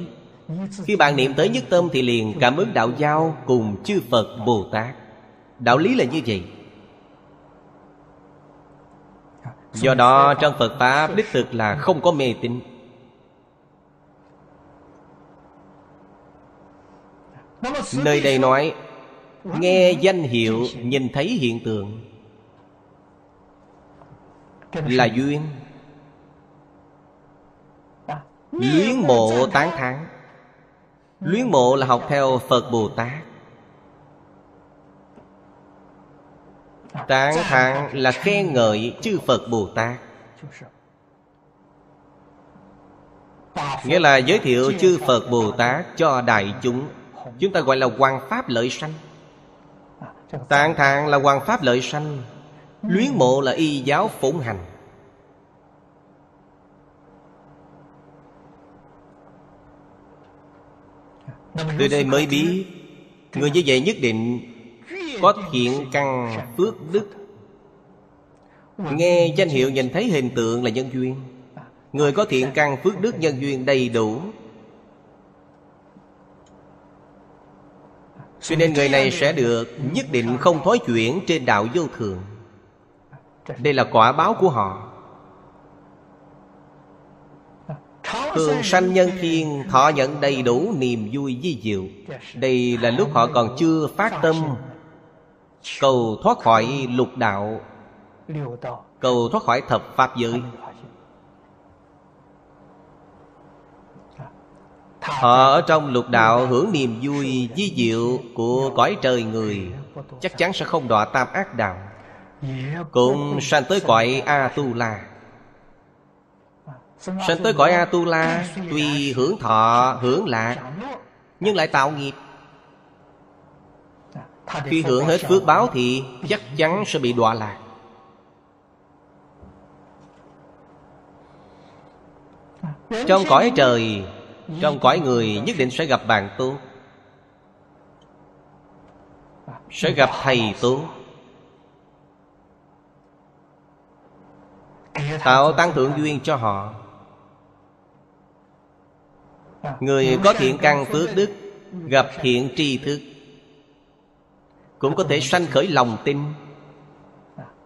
Khi bạn niệm tới nhất tâm Thì liền cảm ứng đạo giao cùng chư Phật Bồ Tát. Đạo lý là như vậy. Do đó trong Phật Pháp, đích thực là không có mê tín. Nơi đây nói, Nghe danh hiệu, Nhìn thấy hiện tượng. Là duyên. Luyến mộ tán thán. Luyến mộ là học theo phật bồ tát. Tán thán là khen ngợi chư phật bồ tát. Nghĩa là giới thiệu chư phật bồ tát cho đại chúng chúng ta gọi là hoàng pháp lợi sanh.
À,
tán thán là hoàng pháp lợi sanh. Luyến mộ là y giáo phụng hành. Từ đây mới biết người như vậy nhất định có thiện căn phước đức. Nghe danh hiệu nhìn thấy hình tượng là nhân duyên. Người có thiện căn phước đức nhân duyên đầy đủ cho nên người này sẽ được nhất định không thói chuyển trên đạo vô thường. Đây là quả báo của họ. Thường sanh nhân thiên, Thọ nhận đầy đủ niềm vui di diệu. Đây là lúc họ còn chưa phát tâm. Cầu thoát khỏi lục đạo. Cầu thoát khỏi thập pháp giới. Họ ở trong lục đạo hưởng niềm vui di diệu của cõi trời người. Chắc chắn sẽ không đọa tam ác đạo. Cũng sanh tới cõi A-tu-la. Sanh tới cõi A-tu-la Tuy hưởng thọ, hưởng lạc Nhưng lại tạo nghiệp. Khi hưởng hết phước báo thì Chắc chắn sẽ bị đọa lạc. Trong cõi trời trong cõi người nhất định sẽ gặp bạn tu. Sẽ gặp thầy tu. Tạo tăng thượng duyên cho họ. Người có thiện căn phước đức, Gặp thiện tri thức, Cũng có thể sanh khởi lòng tin,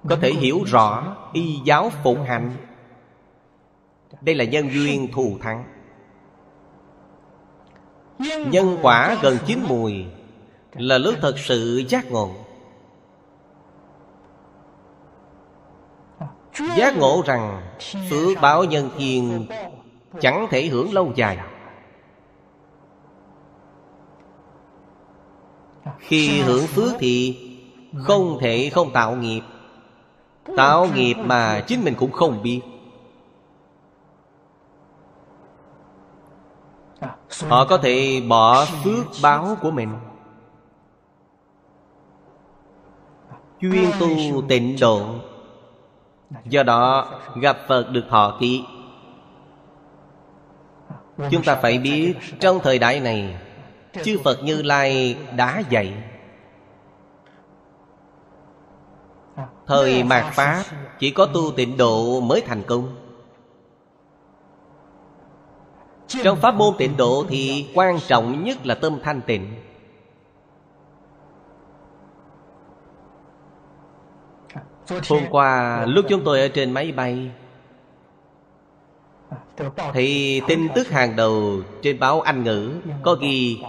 Có thể hiểu rõ Y giáo phụng hành. Đây là nhân duyên thù thắng. Nhân quả gần chín mùi Là lúc thật sự giác ngộ. Giác ngộ rằng Phước báo nhân thiên Chẳng thể hưởng lâu dài. Khi hưởng phước thì Không thể không tạo nghiệp. Tạo nghiệp mà chính mình cũng không biết Họ có thể bỏ phước báo của mình. Chuyên tu tịnh độ. Do đó, gặp Phật được thọ ký. Chúng ta phải biết Trong thời đại này, Chư Phật Như Lai đã dạy. Thời mạt Pháp Chỉ có tu tịnh độ mới thành công. Trong pháp môn tịnh độ thì quan trọng nhất là tâm thanh tịnh. Hôm qua, lúc chúng tôi ở trên máy bay, Thì tin tức hàng đầu trên báo Anh ngữ Có ghi,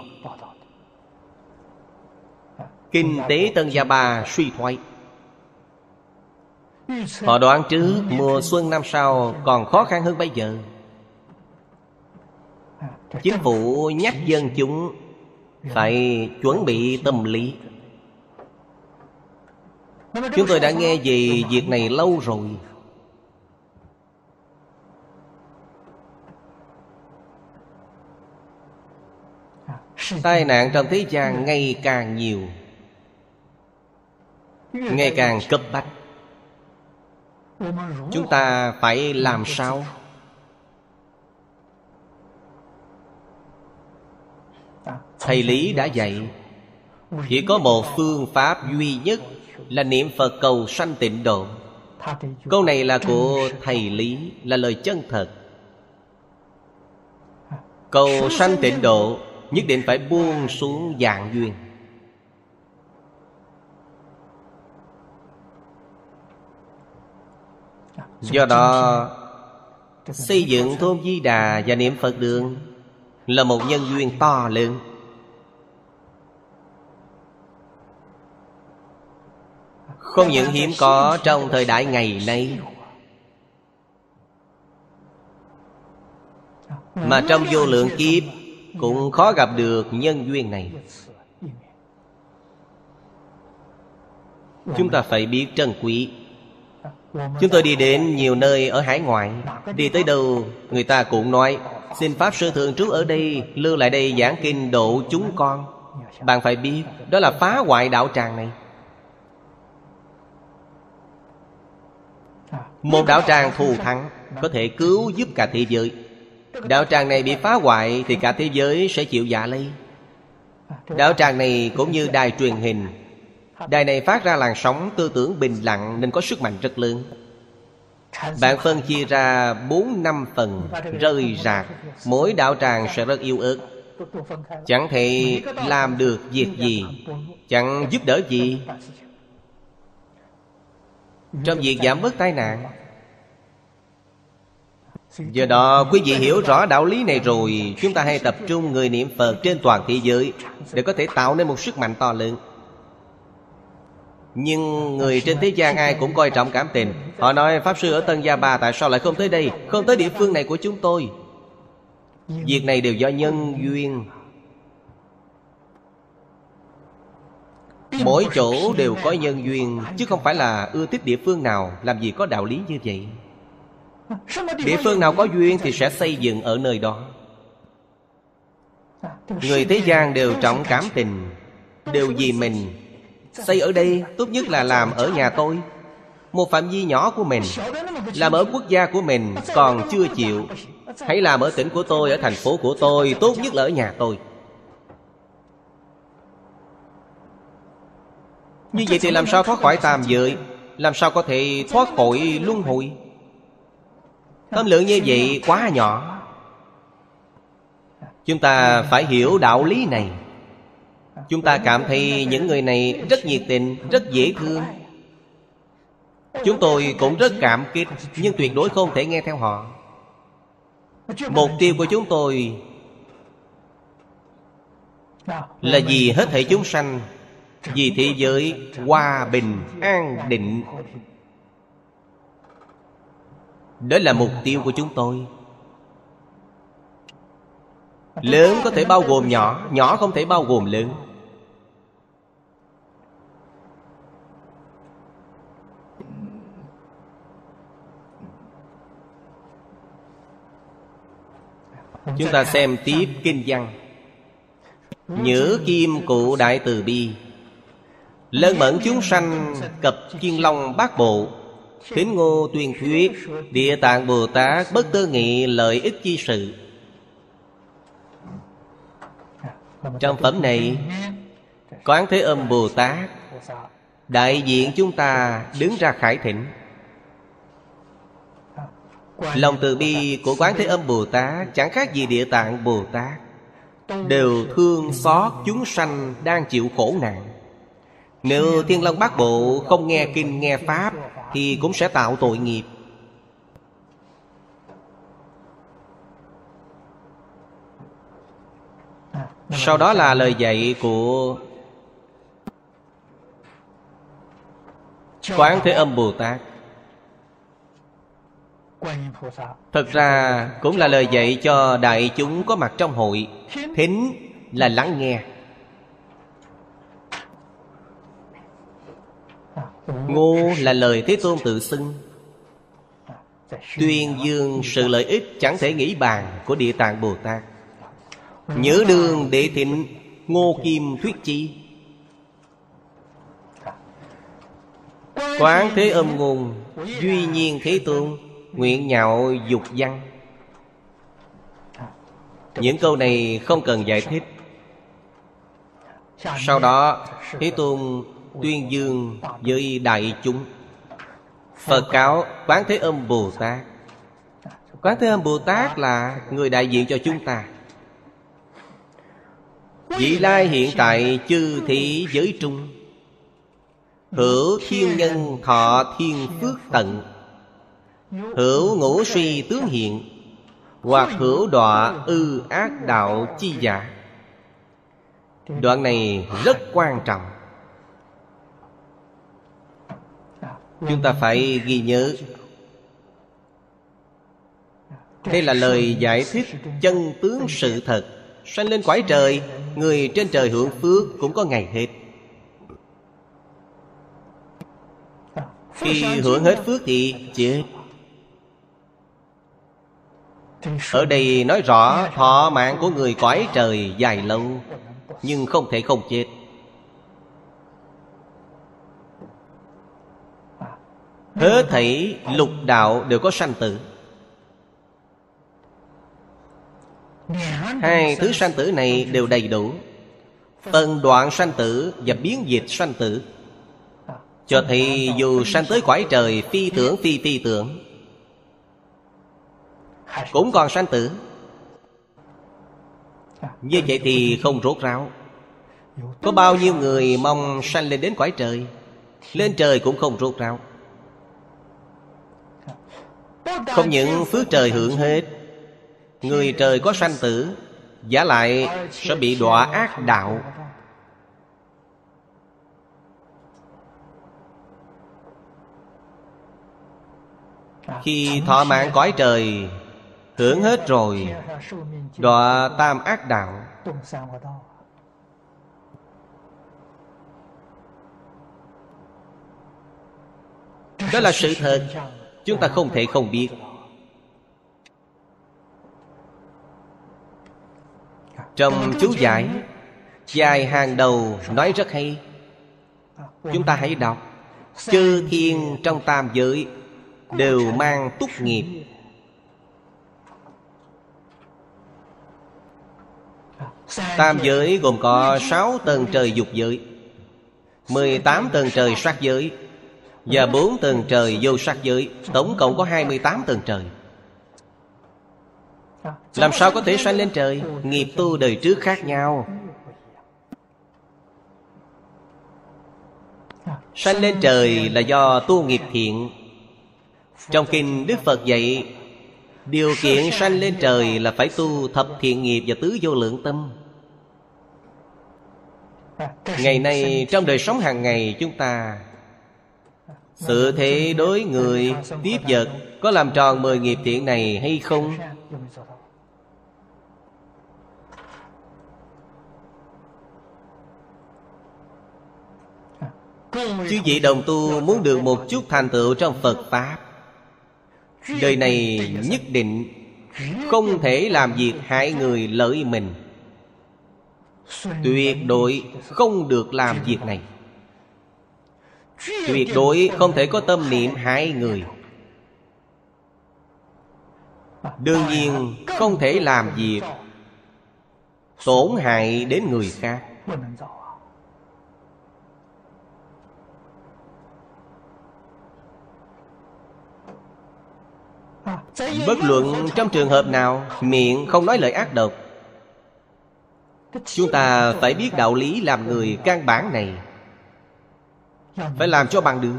Kinh tế Tân Gia Ba suy thoái. Họ đoán trước mùa xuân năm sau còn khó khăn hơn bây giờ. Chính phủ nhắc dân chúng Phải chuẩn bị tâm lý. Chúng tôi đã nghe về việc này lâu rồi. Tai nạn trong thế gian ngày càng nhiều, Ngày càng cấp bách. Chúng ta phải làm sao? Thầy Lý đã dạy, Chỉ có một phương pháp duy nhất Là niệm Phật cầu sanh tịnh độ. Câu này là của Thầy Lý, Là lời chân thật. Cầu sanh tịnh độ Nhất định phải buông xuống dạng duyên. Do đó, Xây dựng thôn Di Đà và niệm Phật đường Là một nhân duyên to lớn. Không những hiếm có trong thời đại ngày nay, Mà trong vô lượng kiếp Cũng khó gặp được nhân duyên này. Chúng ta phải biết trân quý. Chúng tôi đi đến nhiều nơi ở hải ngoại. Đi tới đâu, người ta cũng nói, Xin Pháp Sư thường trú ở đây, Lưu lại đây giảng kinh độ chúng con. Bạn phải biết, Đó là phá hoại đạo tràng này. Một đạo tràng thù thắng, Có thể cứu giúp cả thế giới. Đạo tràng này bị phá hoại Thì cả thế giới sẽ chịu dạ lây Đạo tràng này cũng như đài truyền hình. Đài này phát ra làn sóng tư tưởng bình lặng Nên có sức mạnh rất lớn. Bạn phân chia ra 4 năm phần Rơi rạc, Mỗi đạo tràng sẽ rất yêu ớt. Chẳng thể làm được việc gì, Chẳng giúp đỡ gì.
Ừ.
Trong việc giảm bớt tai nạn. Do đó, quý vị hiểu rõ đạo lý này rồi, Chúng ta hãy tập trung người niệm Phật trên toàn thế giới Để có thể tạo nên một sức mạnh to lớn. Nhưng người trên thế gian ai cũng coi trọng cảm tình. Họ nói, Pháp Sư ở Tân Gia Ba Tại sao lại không tới đây? Không tới địa phương này của chúng tôi. Việc này đều do nhân duyên. Mỗi chỗ đều có nhân duyên Chứ không phải là ưa thích địa phương nào. Làm gì có đạo lý như vậy? Địa phương nào có duyên thì sẽ xây dựng ở nơi đó. Người thế gian đều trọng cảm tình Đều vì mình. Xây ở đây tốt nhất là làm ở nhà tôi. Một phạm vi nhỏ của mình Làm ở quốc gia của mình còn chưa chịu. Hãy làm ở tỉnh của tôi, ở thành phố của tôi Tốt nhất là ở nhà tôi. Như vậy thì làm sao thoát khỏi tàm giới? Làm sao có thể thoát khỏi luân hồi? Tâm lượng như vậy quá nhỏ. Chúng ta phải hiểu đạo lý này. Chúng ta cảm thấy những người này rất nhiệt tình, rất dễ thương. Chúng tôi cũng rất cảm kích Nhưng tuyệt đối không thể nghe theo họ. Mục tiêu của chúng tôi là vì hết thể chúng sanh? Vì thế giới hòa bình, an định. Đó là mục tiêu của chúng tôi. Lớn có thể bao gồm nhỏ Nhỏ không thể bao gồm lớn. Chúng ta xem tiếp kinh văn. Nhữ kim cụ đại từ bi. Lân mẫn chúng sanh, cập chiên long bát bộ. Thính ngô tuyên thuyết, Địa tạng Bồ Tát bất tư nghị lợi ích chi sự. Trong phẩm này, Quán Thế Âm Bồ Tát, Đại diện chúng ta đứng ra khải thỉnh Lòng từ bi của Quán Thế Âm Bồ Tát Chẳng khác gì Địa Tạng Bồ Tát, Đều thương xót chúng sanh đang chịu khổ nạn. Nếu Thiên Long Bát Bộ không nghe kinh, nghe Pháp, Thì cũng sẽ tạo tội nghiệp. Sau đó là lời dạy của Quán Thế Âm Bồ Tát. Thật ra cũng là lời dạy cho đại chúng có mặt trong hội. Thính là lắng nghe. Ngô là lời Thế Tôn tự xưng. Tuyên dương sự lợi ích chẳng thể nghĩ bàn của Địa Tạng Bồ Tát. Nhớ đường đệ thịnh Ngô Kim Thuyết Chi. Quán Thế Âm Ngôn Duy nhiên Thế Tôn, Nguyện nhạo dục văn. Những câu này không cần giải thích. Sau đó, Thế Tôn tuyên dương với đại chúng. Phật cáo Quán Thế Âm Bồ Tát. Quán Thế Âm Bồ Tát là người đại diện cho chúng ta. Vị lai hiện tại chư thị giới trung. Hữu thiên nhân thọ thiên phước tận. Hữu ngũ suy tướng hiện. Hoặc hữu đọa ư ác đạo chi giả. Đoạn này rất quan trọng. Chúng ta phải ghi nhớ. Đây là lời giải thích chân tướng sự thật. Sanh lên quái trời, Người trên trời hưởng phước cũng có ngày hết. Khi hưởng hết phước thì chết. Ở đây nói rõ, thọ mạng của người quái trời dài lâu, Nhưng không thể không chết. Hết thảy lục đạo đều có sanh tử. Hai thứ sanh tử này đều đầy đủ. Phân đoạn sanh tử và biến dịch sanh tử. Cho thì dù sanh tới quải trời, phi tưởng phi phi tưởng Cũng còn sanh tử. Như vậy thì không rốt ráo. Có bao nhiêu người mong sanh lên đến quải trời, Lên trời cũng không rốt ráo. Không những phước trời hưởng hết, Người trời có sanh tử, Giả lại sẽ bị đọa ác đạo. Khi thọ mạng cõi trời, Hưởng hết rồi, Đọa tam ác đạo. Đó là sự thật. Chúng ta không thể không biết. Trong chú giải, Dài hàng đầu nói rất hay. Chúng ta hãy đọc. Chư thiên trong tam giới Đều mang túc nghiệp. Tam giới gồm có sáu tầng trời dục giới 18 tầng trời sát giới và bốn tầng trời vô sắc giới, Tổng cộng có 28 tầng trời. Làm sao có thể sanh lên trời? Nghiệp tu đời trước khác nhau. Sanh lên trời là do tu nghiệp thiện. Trong kinh Đức Phật dạy, Điều kiện sanh lên trời là phải tu thập thiện nghiệp và tứ vô lượng tâm. Ngày nay, trong đời sống hàng ngày, chúng ta sự thế đối người, tiếp vật, Có làm tròn mười nghiệp thiện này hay không? Chứ vị đồng tu muốn được một chút thành tựu trong Phật Pháp, Đời này nhất định Không thể làm việc hại người lợi mình. Tuyệt đối không được làm việc này. Tuyệt đối không thể có tâm niệm hại người. Đương nhiên, không thể làm việc Tổn hại đến người khác. Bất luận trong trường hợp nào, Miệng không nói lời ác độc. Chúng ta phải biết đạo lý làm người căn bản này. Phải làm cho bằng được.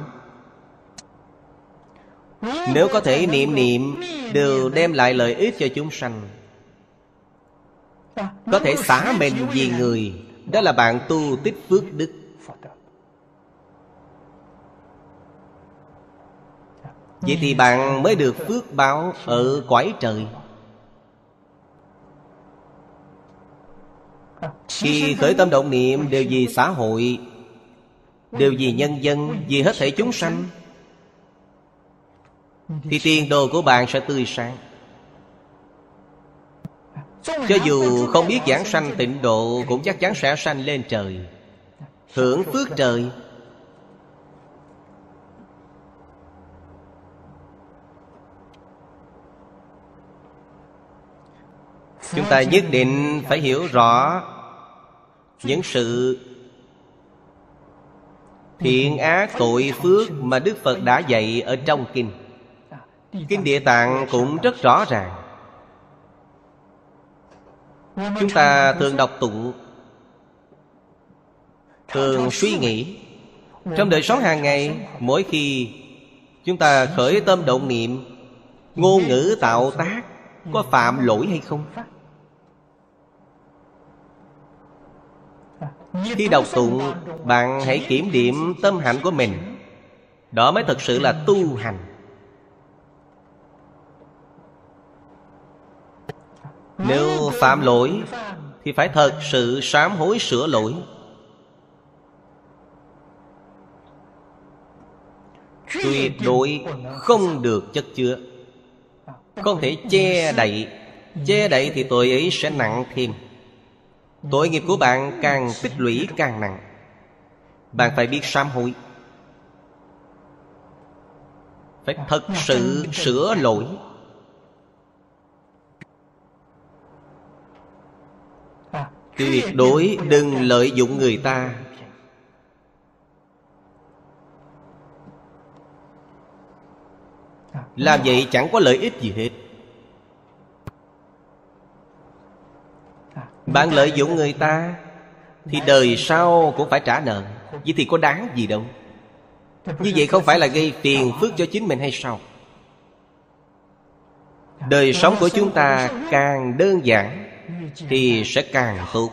Nếu có thể niệm niệm, Đều đem lại lợi ích cho chúng sanh. Có thể xả mình vì người, Đó là bạn tu tích phước đức. Vậy thì bạn mới được phước báo ở quải trời. Khi khởi tâm động niệm, đều vì xã hội Đều vì nhân dân, Vì hết thể chúng sanh. Thì tiền đồ của bạn sẽ tươi sáng. Cho dù không biết giảng sanh tịnh độ, Cũng chắc chắn sẽ sanh lên trời. Hưởng phước trời. Chúng ta nhất định phải hiểu rõ Những sự Thiện ác tội phước mà Đức Phật đã dạy ở trong Kinh. Kinh Địa Tạng cũng rất rõ ràng. Chúng ta thường đọc tụng, Thường suy nghĩ. Trong đời sống hàng ngày, Mỗi khi chúng ta khởi tâm động niệm, Ngôn ngữ tạo tác Có phạm lỗi hay không? Khi đọc tụng Bạn hãy kiểm điểm tâm hạnh của mình. Đó mới thật sự là tu hành. Nếu phạm lỗi, Thì phải thật sự sám hối sửa lỗi. Tuyệt đối không được chất chứa, Không thể che đậy Che đậy thì tội ấy sẽ nặng thêm. Tội nghiệp của bạn càng tích lũy càng nặng. Bạn phải biết sám hối. Phải thật sự sửa lỗi. Tuyệt đối đừng lợi dụng người ta. Làm vậy chẳng có lợi ích gì hết. Bạn lợi dụng người ta Thì đời sau cũng phải trả nợ. Vậy thì có đáng gì đâu? Như vậy không phải là gây phiền phức cho chính mình hay sao? Đời sống của chúng ta càng đơn giản Thì sẽ càng tốt.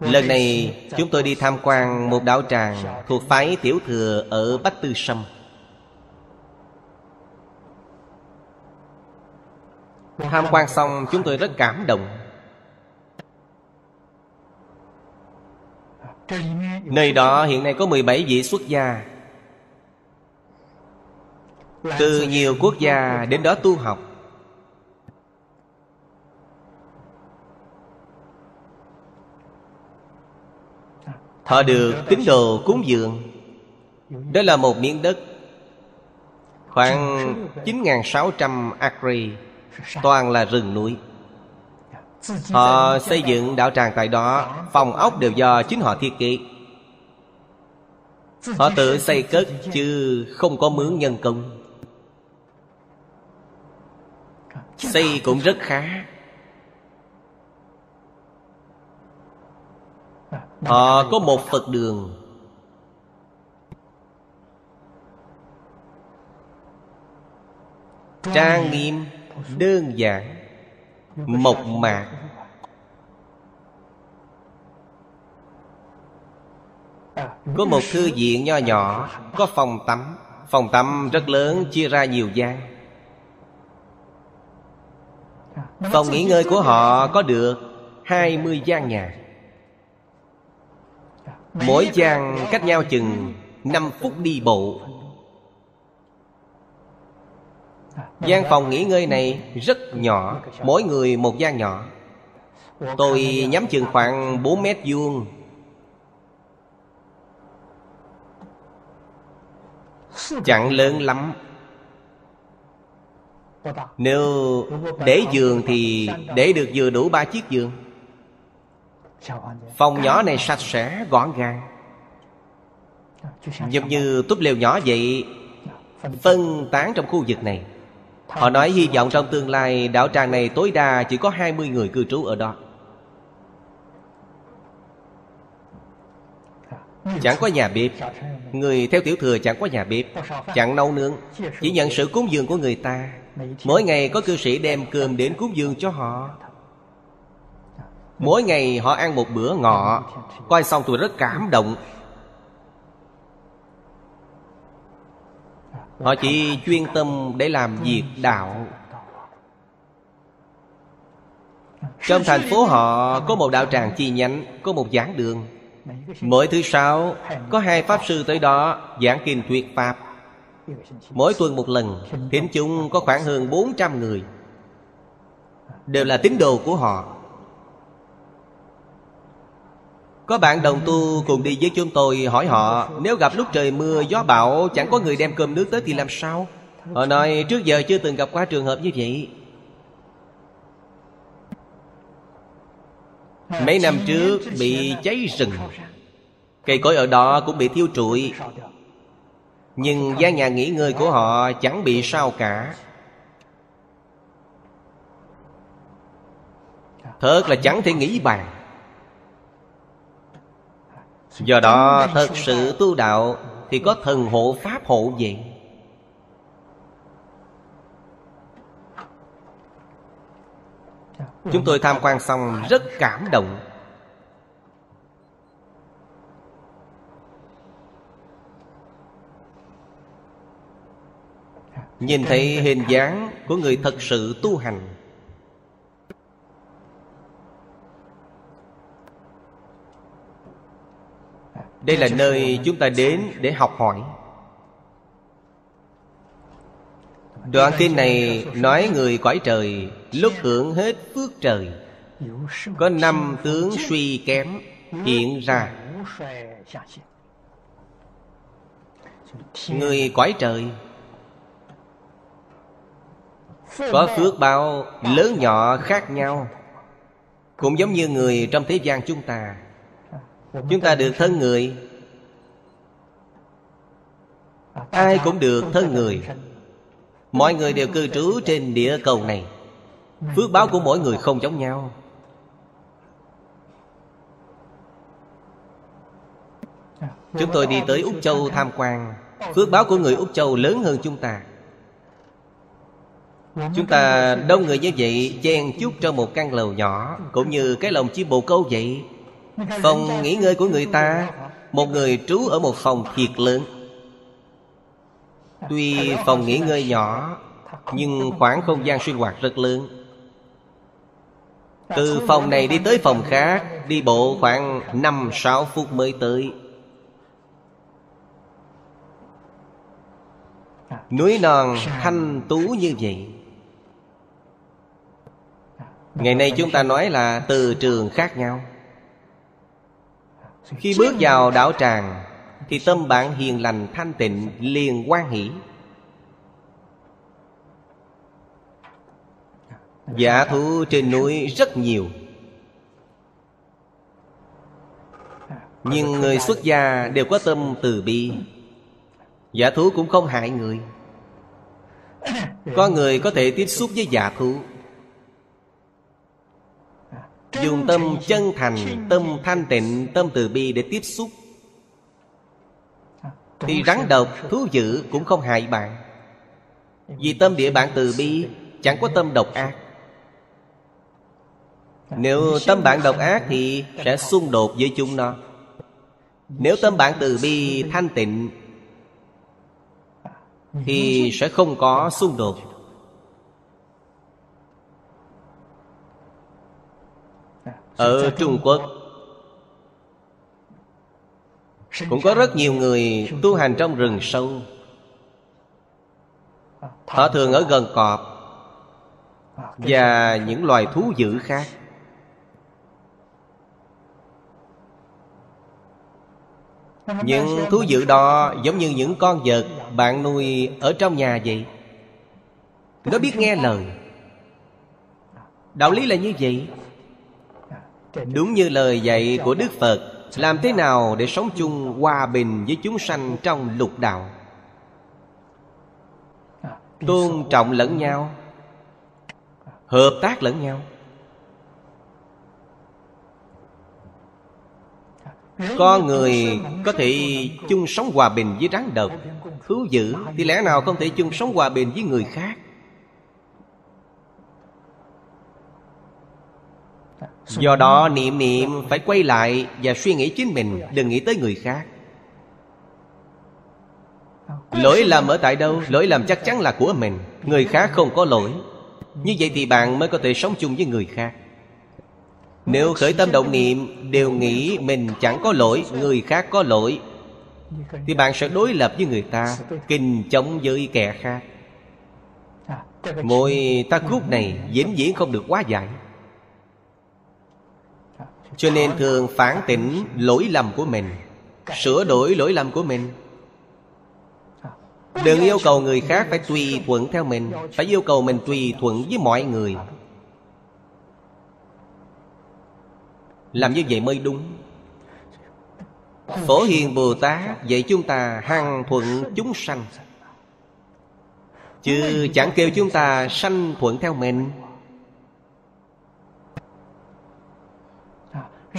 Lần này, chúng tôi đi tham quan một đạo tràng Thuộc phái Tiểu Thừa ở Bách Tư Sâm. Tham quan xong, chúng tôi rất cảm động. Nơi đó hiện nay có 17 vị xuất gia. Từ nhiều quốc gia đến đó tu học. Họ được tín đồ cúng dường. Đó là một miếng đất. Khoảng 9.600 acre. Toàn là rừng núi. Họ xây dựng đạo tràng tại đó Phòng ốc đều do chính họ thiết kế. Họ tự xây cất chứ không có mướn nhân công. Xây cũng rất khá. Họ có một Phật đường. Trang nghiêm Đơn giản, Mộc mạc. Có một thư viện nho nhỏ, Có phòng tắm. Phòng tắm rất lớn, chia ra nhiều gian. Phòng nghỉ ngơi của họ có được 20 gian nhà. Mỗi gian cách nhau chừng 5 phút đi bộ. Gian phòng nghỉ ngơi này rất nhỏ Mỗi người một gian nhỏ. Tôi nhắm chừng khoảng 4 mét vuông. Chẳng lớn lắm. Nếu để giường thì để được vừa đủ ba chiếc giường. Phòng nhỏ này sạch sẽ, gọn gàng. Giống như túp lều nhỏ vậy Phân tán trong khu vực này. Họ nói hy vọng trong tương lai, đảo tràng này tối đa chỉ có 20 người cư trú ở đó. Chẳng có nhà bếp. Người theo tiểu thừa chẳng có nhà bếp, Chẳng nấu nướng, Chỉ nhận sự cúng dường của người ta. Mỗi ngày có cư sĩ đem cơm đến cúng dường cho họ. Mỗi ngày họ ăn một bữa ngọ. Coi xong tôi rất cảm động. Họ chỉ chuyên tâm để làm việc đạo. Trong thành phố họ có một đạo tràng chi nhánh, Có một giảng đường. Mỗi thứ sáu, Có hai pháp sư tới đó giảng kinh thuyết pháp. Mỗi tuần một lần Thính chúng có khoảng hơn 400 người. Đều là tín đồ của họ. Có bạn đồng tu cùng đi với chúng tôi hỏi họ, Nếu gặp lúc trời mưa, gió bão, Chẳng có người đem cơm nước tới thì làm sao? Họ nói, trước giờ chưa từng gặp qua trường hợp như vậy. Mấy năm trước bị cháy rừng. Cây cối ở đó cũng bị thiêu trụi. Nhưng gia nhà nghỉ ngơi của họ chẳng bị sao cả. Thật là chẳng thể nghĩ bàn. Do đó thật sự tu đạo Thì có thần hộ pháp hộ vệ. Chúng tôi tham quan xong rất cảm động. Nhìn thấy hình dáng của người thật sự tu hành Đây là nơi chúng ta đến để học hỏi. Đoạn kinh này nói người cõi trời Lúc hưởng hết phước trời. Có năm tướng suy kém hiện ra. Người cõi trời Có phước báo lớn nhỏ khác nhau Cũng giống như người trong thế gian chúng ta Chúng ta được thân người. Ai cũng được thân người. Mọi người đều cư trú trên địa cầu này. Phước báo của mỗi người không giống nhau. Chúng tôi đi tới Úc Châu tham quan. Phước báo của người Úc Châu lớn hơn chúng ta. Chúng ta đông người như vậy, Chen chúc trong một căn lầu nhỏ, Cũng như cái lồng chim bồ câu vậy. Phòng nghỉ ngơi của người ta Một người trú ở một phòng thiệt lớn. Tuy phòng nghỉ ngơi nhỏ Nhưng khoảng không gian sinh hoạt rất lớn. Từ phòng này đi tới phòng khác Đi bộ khoảng 5-6 phút mới tới. Núi non thanh tú như vậy. Ngày nay chúng ta nói là từ trường khác nhau khi bước vào đạo tràng, Thì tâm bạn hiền lành, thanh tịnh, liền quan hỷ. Giả thú trên núi rất nhiều. Nhưng người xuất gia đều có tâm từ bi. Giả thú cũng không hại người. Có người có thể tiếp xúc với giả thú. Dùng tâm chân thành Tâm thanh tịnh Tâm từ bi để tiếp xúc. Thì rắn độc thú dữ cũng không hại bạn. Vì tâm địa bạn từ bi Chẳng có tâm độc ác. Nếu tâm bạn độc ác Thì sẽ xung đột với chúng nó. Nếu tâm bạn từ bi thanh tịnh Thì sẽ không có xung đột Ở Trung Quốc Cũng có rất nhiều người tu hành trong rừng sâu. Họ thường ở gần cọp Và những loài thú dữ khác. Những thú dữ đó giống như những con vật bạn nuôi ở trong nhà vậy. Nó biết nghe lời. Đạo lý là như vậy Đúng như lời dạy của Đức Phật, Làm thế nào để sống chung hòa bình với chúng sanh trong lục đạo? Tôn trọng lẫn nhau, Hợp tác lẫn nhau. Con người có thể chung sống hòa bình với rắn độc, Thú dữ, Thì lẽ nào không thể chung sống hòa bình với người khác? Do đó niệm niệm phải quay lại Và suy nghĩ chính mình, Đừng nghĩ tới người khác. Lỗi làm ở tại đâu? Lỗi làm chắc chắn là của mình. Người khác không có lỗi. Như vậy thì bạn mới có thể sống chung với người khác. Nếu khởi tâm động niệm, Đều nghĩ mình chẳng có lỗi, Người khác có lỗi, Thì bạn sẽ đối lập với người ta Kinh chống với kẻ khác. Mỗi ta khúc này vĩnh viễn không được quá dài cho nên thường phản tỉnh lỗi lầm của mình, Sửa đổi lỗi lầm của mình. Đừng yêu cầu người khác phải tùy thuận theo mình, Phải yêu cầu mình tùy thuận với mọi người. Làm như vậy mới đúng. Phổ Hiền Bồ Tát dạy chúng ta hằng thuận chúng sanh. Chứ chẳng kêu chúng ta sanh thuận theo mình.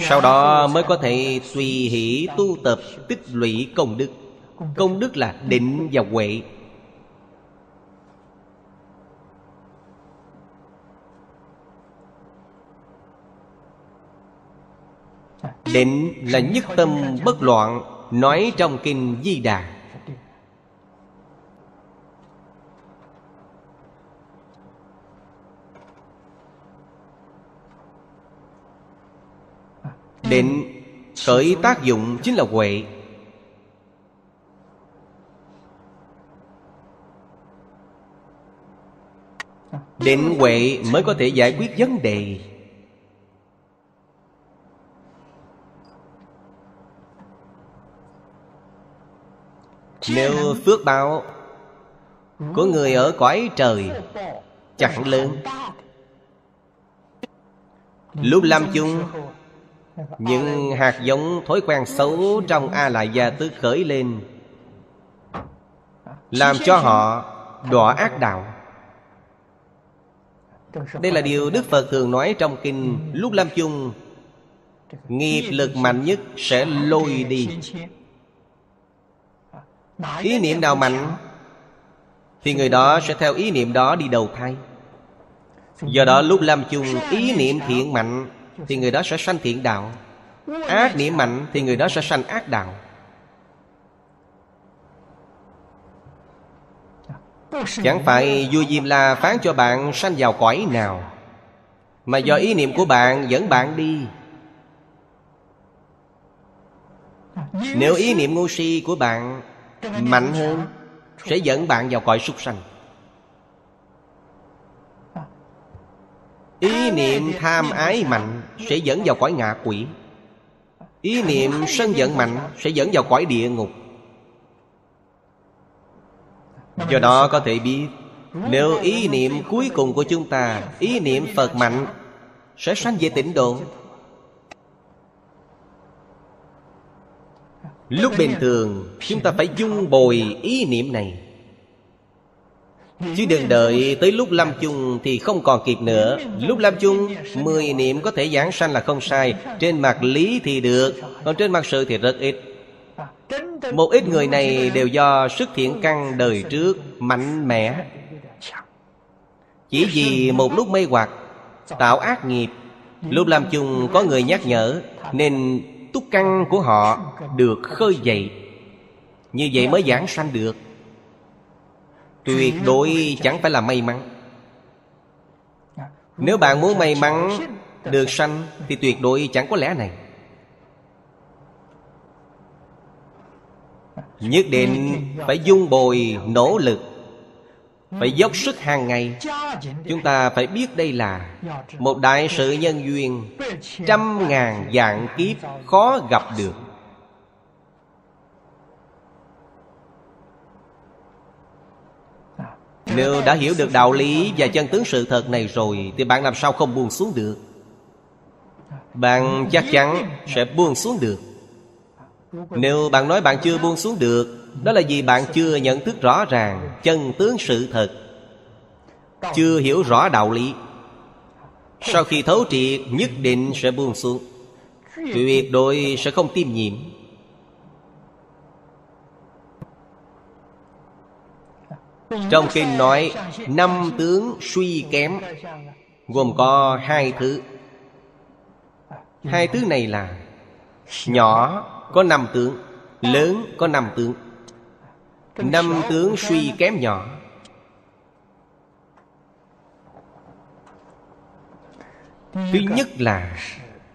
Sau đó mới có thể tùy hỷ tu tập tích lũy công đức. Công đức là định và huệ. Định là nhất tâm bất loạn, Nói trong kinh Di Đà. Định khởi tác dụng chính là huệ. Định huệ mới có thể giải quyết vấn đề. Nếu phước báo của người ở cõi trời chẳng lớn, Lúc làm chung những hạt giống thói quen xấu trong A Lại Gia Tức khởi lên Làm cho họ đọa ác đạo. Đây là điều Đức Phật thường nói trong kinh Lúc lâm chung Nghiệp lực mạnh nhất sẽ lôi đi. Ý niệm nào mạnh Thì người đó sẽ theo ý niệm đó đi đầu thai. Do đó lúc lâm chung ý niệm thiện mạnh thì người đó sẽ sanh thiện đạo. Ác niệm mạnh thì người đó sẽ sanh ác đạo. Chẳng phải vua Diêm La phán cho bạn sanh vào cõi nào, Mà do ý niệm của bạn dẫn bạn đi. Nếu ý niệm ngu si của bạn mạnh hơn, Sẽ dẫn bạn vào cõi súc sanh. Ý niệm tham ái mạnh sẽ dẫn vào cõi ngạ quỷ. Ý niệm sân giận mạnh Sẽ dẫn vào cõi địa ngục. Do đó có thể biết, Nếu ý niệm cuối cùng của chúng ta, Ý niệm Phật mạnh, Sẽ sanh về tịnh độ. Lúc bình thường, Chúng ta phải dung bồi ý niệm này. Chứ đừng đợi tới lúc lâm chung Thì không còn kịp nữa. Lúc lâm chung, Mười niệm có thể giảng sanh là không sai. Trên mặt lý thì được, Còn trên mặt sự thì rất ít. Một ít người này đều do sức thiện căn đời trước Mạnh mẽ. Chỉ vì một lúc mê hoặc, Tạo ác nghiệp. Lúc làm chung có người nhắc nhở, Nên túc căn của họ được khơi dậy. Như vậy mới giảng sanh được. Tuyệt đối chẳng phải là may mắn. Nếu bạn muốn may mắn Được sanh Thì tuyệt đối chẳng có lẽ này. Nhất định phải dung bồi nỗ lực Phải dốc sức hàng ngày. Chúng ta phải biết đây là Một đại sự nhân duyên Trăm ngàn dạng kiếp khó gặp được Nếu đã hiểu được đạo lý và chân tướng sự thật này rồi, Thì bạn làm sao không buông xuống được? Bạn chắc chắn sẽ buông xuống được. Nếu bạn nói bạn chưa buông xuống được, Đó là vì bạn chưa nhận thức rõ ràng Chân tướng sự thật. Chưa hiểu rõ đạo lý. Sau khi thấu triệt, Nhất định sẽ buông xuống. Tuyệt đối sẽ không tiêm nhiễm Trong kinh nói, Năm tướng suy kém, Gồm có hai thứ. Hai thứ này là, Nhỏ có năm tướng, Lớn có năm tướng. Năm tướng suy kém nhỏ. Thứ nhất là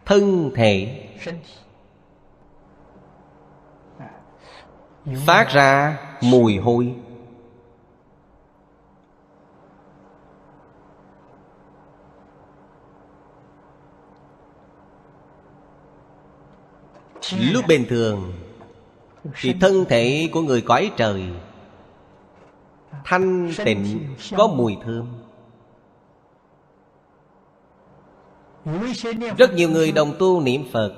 Thân thể. Phát ra mùi hôi. Lúc bình thường Thì thân thể của người cõi trời Thanh tịnh có mùi thơm. Rất nhiều người đồng tu niệm Phật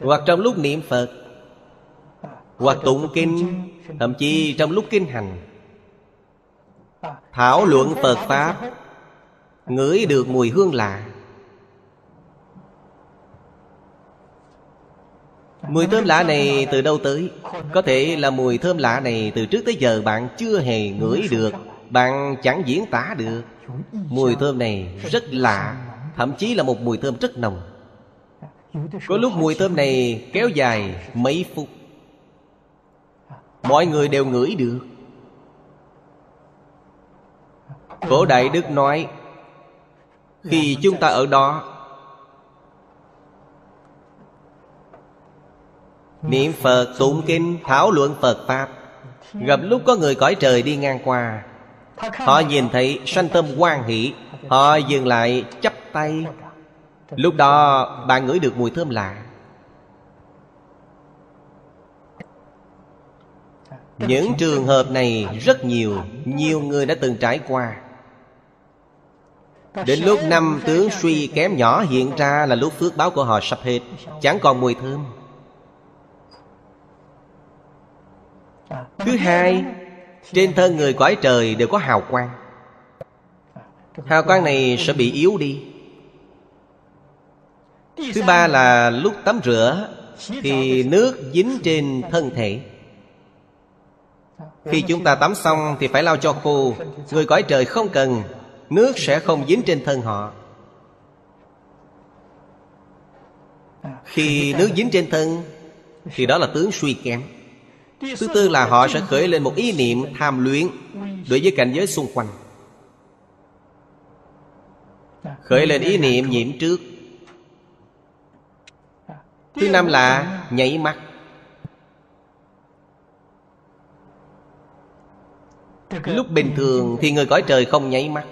Hoặc trong lúc niệm Phật Hoặc tụng kinh Thậm chí trong lúc kinh hành. Thảo luận Phật Pháp Ngửi được mùi hương lạ Mùi thơm lạ này từ đâu tới? Có thể là mùi thơm lạ này Từ trước tới giờ bạn chưa hề ngửi được, Bạn chẳng diễn tả được. Mùi thơm này rất lạ, Thậm chí là một mùi thơm rất nồng. Có lúc mùi thơm này kéo dài mấy phút. Mọi người đều ngửi được. Cổ Đại Đức nói, Khi chúng ta ở đó Niệm Phật, tụng kinh, thảo luận Phật Pháp. Gặp lúc có người cõi trời đi ngang qua Họ nhìn thấy sanh tâm quan hỷ Họ dừng lại chắp tay. Lúc đó bạn ngửi được mùi thơm lạ. Những trường hợp này rất nhiều Nhiều người đã từng trải qua. Đến lúc năm tướng suy kém nhỏ hiện ra Là lúc phước báo của họ sắp hết Chẳng còn mùi thơm. Thứ hai Trên thân người cõi trời đều có hào quang. Hào quang này sẽ bị yếu đi. Thứ ba là lúc tắm rửa Thì nước dính trên thân thể. Khi chúng ta tắm xong thì phải lau cho khô. Người cõi trời không cần Nước sẽ không dính trên thân họ. Khi nước dính trên thân Thì đó là tướng suy kém Thứ tư là họ sẽ khởi lên một ý niệm tham luyến Đối với cảnh giới xung quanh. Khởi lên ý niệm nhiễm trước. Thứ năm là nhảy mắt. Lúc bình thường thì người cõi trời không nháy mắt.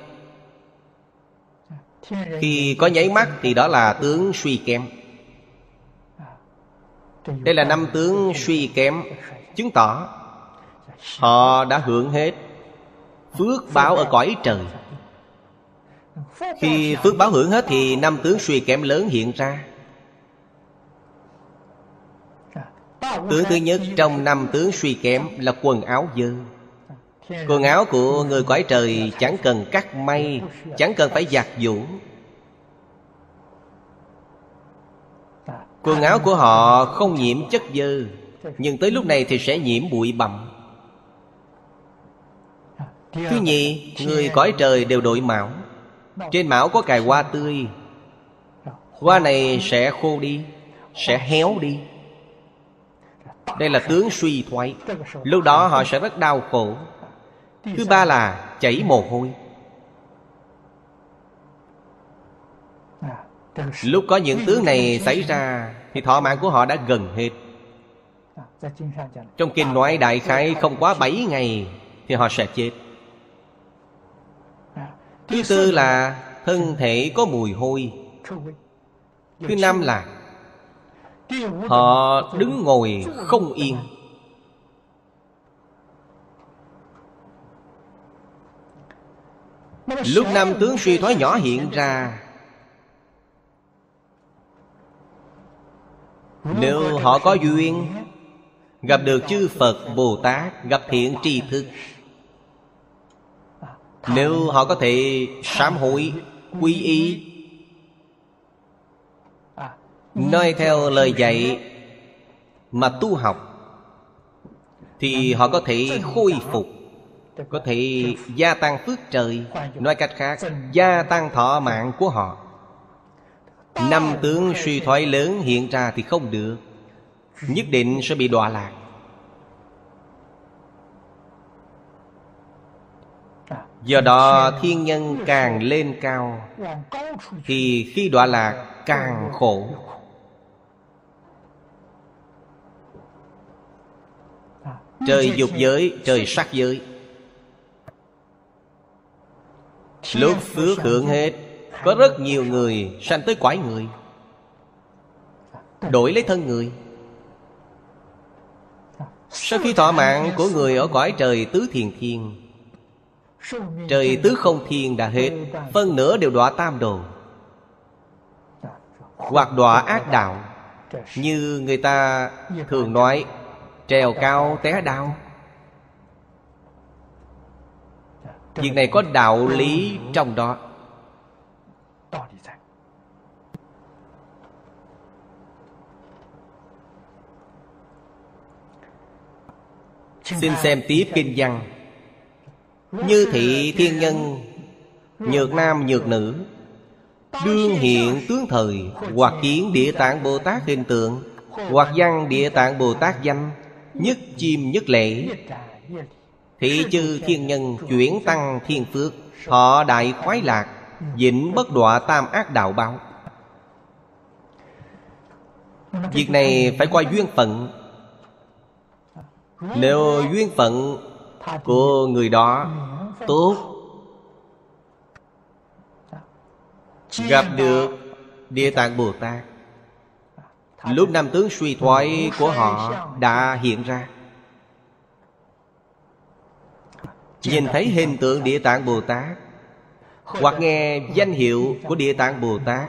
Khi có nháy mắt thì đó là tướng suy kém. Đây là năm tướng suy kém, Chứng tỏ Họ đã hưởng hết Phước báo ở cõi trời. Khi phước báo hưởng hết Thì năm tướng suy kém lớn hiện ra. Tướng thứ nhất trong năm tướng suy kém Là quần áo dơ. Quần áo của người cõi trời Chẳng cần cắt may, Chẳng cần phải giặt vũ Quần áo của họ không nhiễm chất dơ, Nhưng tới lúc này thì sẽ nhiễm bụi bặm. Thứ nhì, Người cõi trời đều đội mão Trên mão có cài hoa tươi. Hoa này sẽ khô đi, Sẽ héo đi. Đây là tướng suy thoái. Lúc đó họ sẽ rất đau khổ. Thứ ba là chảy mồ hôi. Lúc có những tướng này xảy ra, Thì thọ mạng của họ đã gần hết. Trong kinh nói đại khái không quá 7 ngày, Thì họ sẽ chết. Thứ tư là thân thể có mùi hôi. Thứ năm là Họ đứng ngồi không yên. Lúc năm tướng suy thoái nhỏ hiện ra Nếu họ có duyên Gặp được chư Phật Bồ Tát Gặp thiện tri thức. Nếu họ có thể sám hối Quy y. Nói theo lời dạy Mà tu học Thì họ có thể khôi phục Có thể gia tăng phước trời. Nói cách khác Gia tăng thọ mạng của họ Năm tướng suy thoái lớn hiện ra thì không được. Nhất định sẽ bị đọa lạc. Do đó thiên nhân càng lên cao Thì khi đọa lạc càng khổ. Trời dục giới, trời sắc giới. Lúc phước hưởng hết có rất nhiều người sanh tới quái người. Đổi lấy thân người. Sau khi thọ mạng của người ở cõi trời tứ thiền thiên, Trời tứ không thiên đã hết, Phân nửa đều đọa tam đồ. Hoặc đọa ác đạo, Như người ta thường nói, Trèo cao té đau. Việc này có đạo lý trong đó. Xin xem tiếp kinh văn. Như thị thiên nhân, Nhược nam, nhược nữ, Đương hiện tướng thời, Hoặc kiến địa tạng Bồ Tát hình tượng, Hoặc văn địa tạng Bồ Tát danh, Nhất chim nhất lễ Thị chư thiên nhân chuyển tăng thiên phước, thọ đại khoái lạc Dĩnh bất đọa tam ác đạo báo. Việc này phải qua duyên phận nếu duyên phận của người đó tốt, Gặp được Địa Tạng Bồ Tát, Lúc năm tướng suy thoái của họ đã hiện ra. Nhìn thấy hình tượng Địa Tạng Bồ Tát Hoặc nghe danh hiệu của Địa Tạng Bồ Tát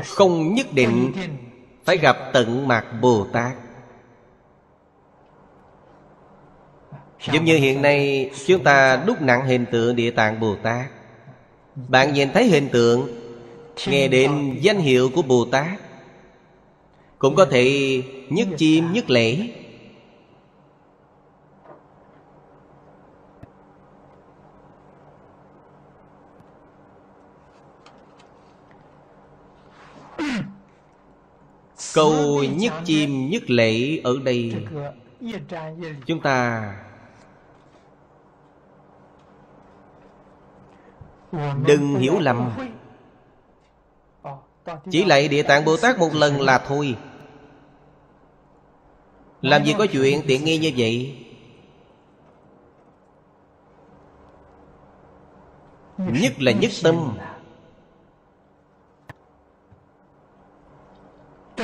Không nhất định phải gặp tận mặt Bồ Tát Giống như hiện nay, chúng ta đúc nặng hình tượng Địa Tạng Bồ Tát Bạn nhìn thấy hình tượng, Nghe đến danh hiệu của Bồ Tát Cũng có thể nhất chim nhất lễ Câu nhất chim, nhất lễ ở đây. Chúng ta Đừng hiểu lầm. Chỉ lạy Địa Tạng Bồ Tát một lần là thôi. Làm gì có chuyện tiện nghi như vậy? Nhất là nhất tâm.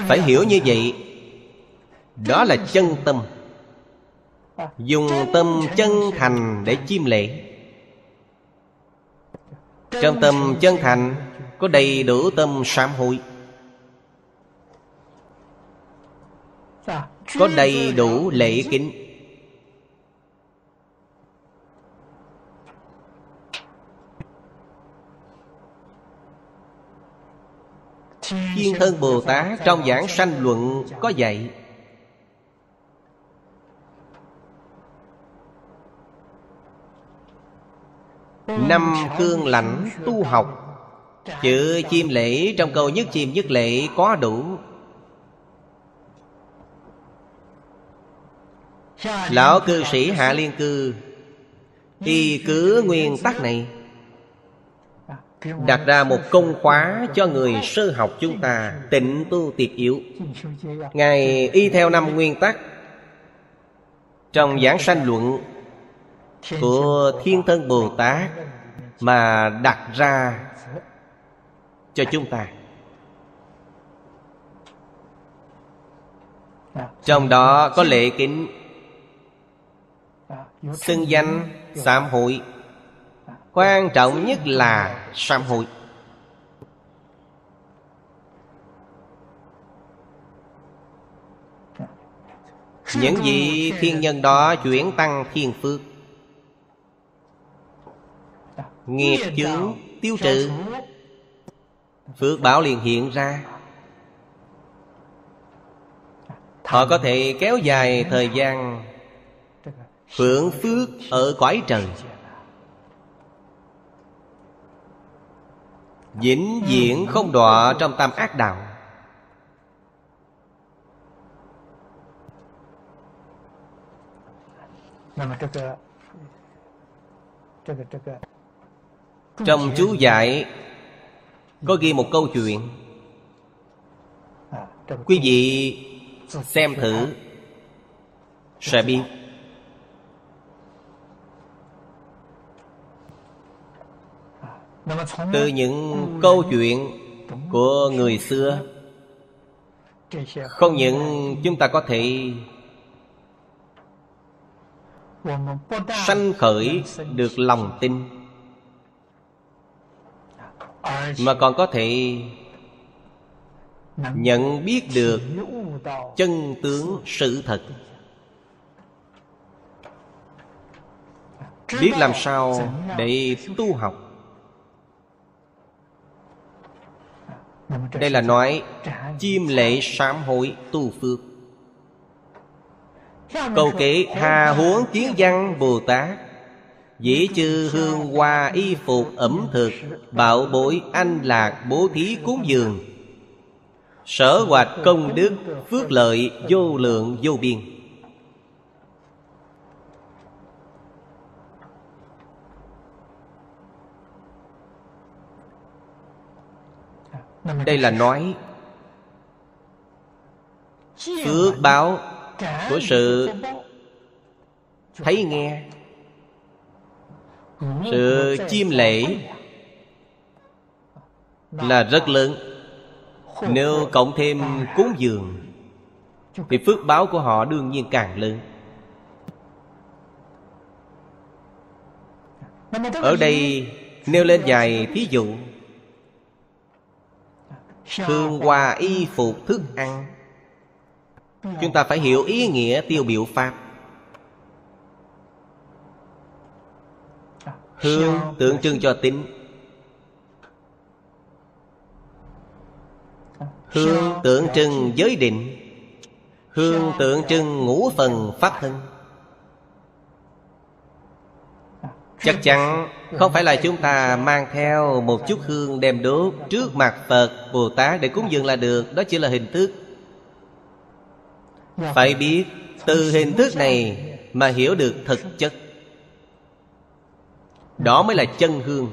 Phải hiểu như vậy, Đó là chân tâm. Dùng tâm chân thành để chiêm lễ Trong tâm chân thành, Có đầy đủ tâm sám hối. Có đầy đủ lễ kính. Thiên thân Bồ Tát trong giảng sanh luận có dạy. Năm cương lãnh tu học, Chữ chim lễ trong câu nhất chim nhất lễ có đủ. Lão cư sĩ Hạ Liên Cư, Y cứ nguyên tắc này đặt ra một công khóa cho người sơ học chúng ta tịnh tu tiệt yếu. Ngài y theo năm nguyên tắc. Trong giảng sanh luận của thiên thân bồ tát mà đặt ra cho chúng ta. Trong đó có lễ kính, xưng danh, sám hội quan trọng nhất là sám hối. Những vị thiên nhân đó chuyển tăng thiên phước. Nghiệp chướng tiêu trừ. Phước bảo liền hiện ra. Họ có thể kéo dài thời gian. Hưởng phước ở cõi trời. Vĩnh viễn không đọa trong tam ác đạo. Trong chú giải có ghi một câu chuyện. Quý vị xem thử sẽ biết từ những câu chuyện của người xưa không những chúng ta có thể sanh khởi được lòng tin mà còn có thể nhận biết được chân tướng sự thật. Biết làm sao để tu học đây là nói, chim lệ sám hối tu phước. Câu kế hà huống kiến văn bồ tát dĩ chư hương hoa y phục ẩm thực, bảo bối anh lạc bố thí cúng dường. Sở hoạch công đức, phước lợi vô lượng vô biên. đây là nói phước
báo
của sự thấy nghe, sự chiêm lễ là rất lớn. Nếu cộng thêm cúng dường thì phước báo của họ đương nhiên càng lớn. Ở đây nêu lên vài thí dụ. Hương hoa y phục thức ăn. Chúng ta phải hiểu ý nghĩa tiêu biểu pháp. Hương tượng trưng cho tính. Hương tượng trưng giới định. Hương tượng trưng ngũ phần pháp thân. chắc chắn không phải là chúng ta mang theo một chút hương đem đốt trước mặt phật bồ tát để cúng dường là được. Đó chỉ là hình thức.
Dạ.
Phải biết từ hình thức này mà hiểu được thực chất. Đó mới là chân hương.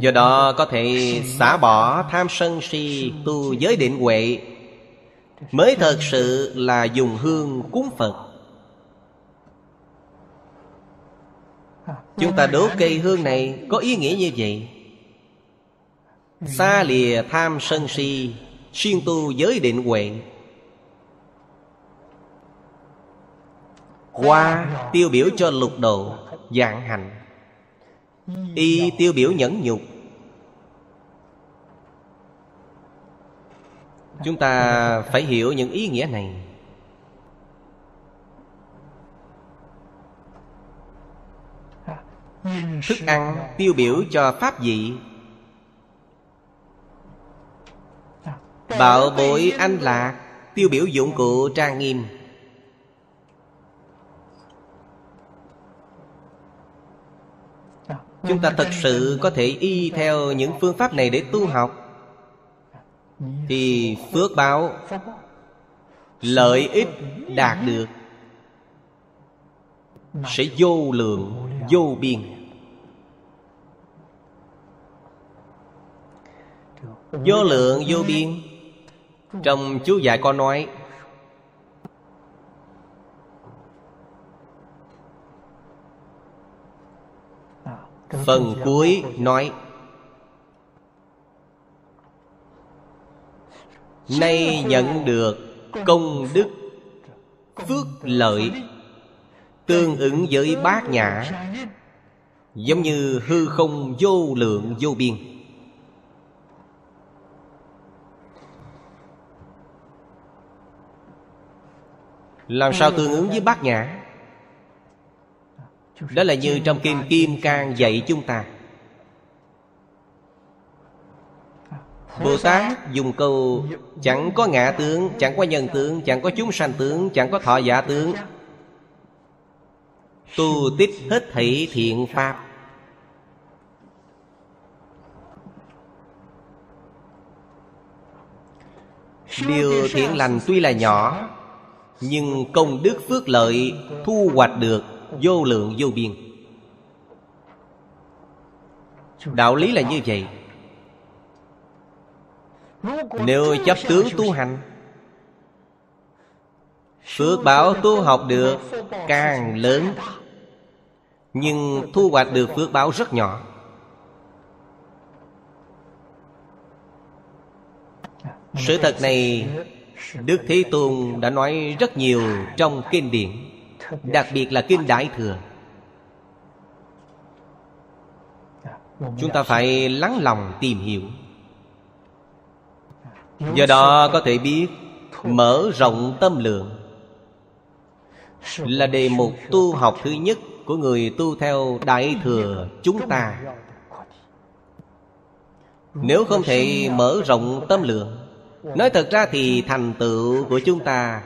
Do đó có thể xả bỏ tham sân si tu giới định huệ. Mới thật sự là dùng hương cúng phật. Chúng ta đốt cây hương này có ý nghĩa như vậy. Xa lìa tham sân si, Xuyên tu giới định huệ. Hoa tiêu biểu cho lục độ dạng hạnh. Y tiêu biểu nhẫn nhục. Chúng ta phải hiểu những ý nghĩa này. Thức ăn tiêu biểu cho pháp vị. Bảo bối anh lạc, Tiêu biểu dụng cụ trang nghiêm. Chúng ta thật sự có thể y theo những phương pháp này để tu học. Thì phước báo, Lợi ích đạt được, Sẽ vô lượng vô biên. Vô lượng, vô biên. Trong chú dạy có nói, Phần cuối nói, Nay nhận được công đức phước lợi tương ứng với bát nhã giống như hư không vô lượng vô biên. Làm sao tương ứng với bát nhã? Đó là như trong kim kim cang dạy chúng ta. Bồ Tát dùng câu Chẳng có ngã tướng, chẳng có nhân tướng Chẳng có chúng sanh tướng, chẳng có thọ giả tướng tu tích hết thảy thiện pháp. Điều thiện lành tuy là nhỏ, nhưng công đức phước lợi thu hoạch được vô lượng vô biên. Đạo lý là như vậy. Nếu chấp tướng tu hành, Phước báo tu học được càng lớn nhưng thu hoạch được phước báo rất nhỏ. Sự thật này, đức thế tôn đã nói rất nhiều trong kinh điển, đặc biệt là kinh đại thừa. Chúng ta phải lắng lòng tìm hiểu. Do đó có thể biết, mở rộng tâm lượng là đề mục tu học thứ nhất của người tu theo đại thừa chúng ta. Nếu không thể mở rộng tâm lượng, nói thật ra thì thành tựu của chúng ta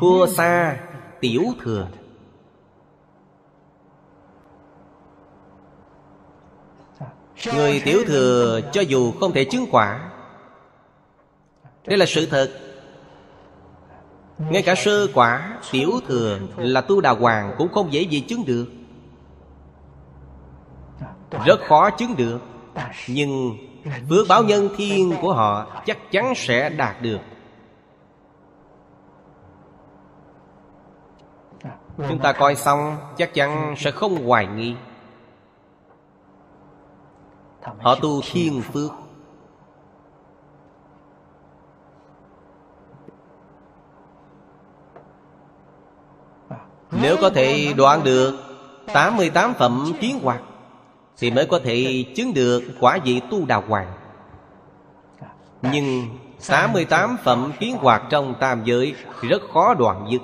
thua xa tiểu thừa. Người tiểu thừa cho dù không thể chứng quả, đây là sự thật. Ngay cả sơ quả, tiểu thừa Là tu đà hoàng cũng không dễ gì chứng được. Rất khó chứng được Nhưng Phước báo nhân thiên của họ Chắc chắn sẽ đạt được. Chúng ta coi xong Chắc chắn sẽ không hoài nghi. Họ tu thiên phước. Nếu có thể đoạn được 88 phẩm kiến hoạt Thì mới có thể chứng được quả vị tu đào hoàng. Nhưng 88 phẩm kiến hoạt trong tam giới Rất khó đoạn dứt.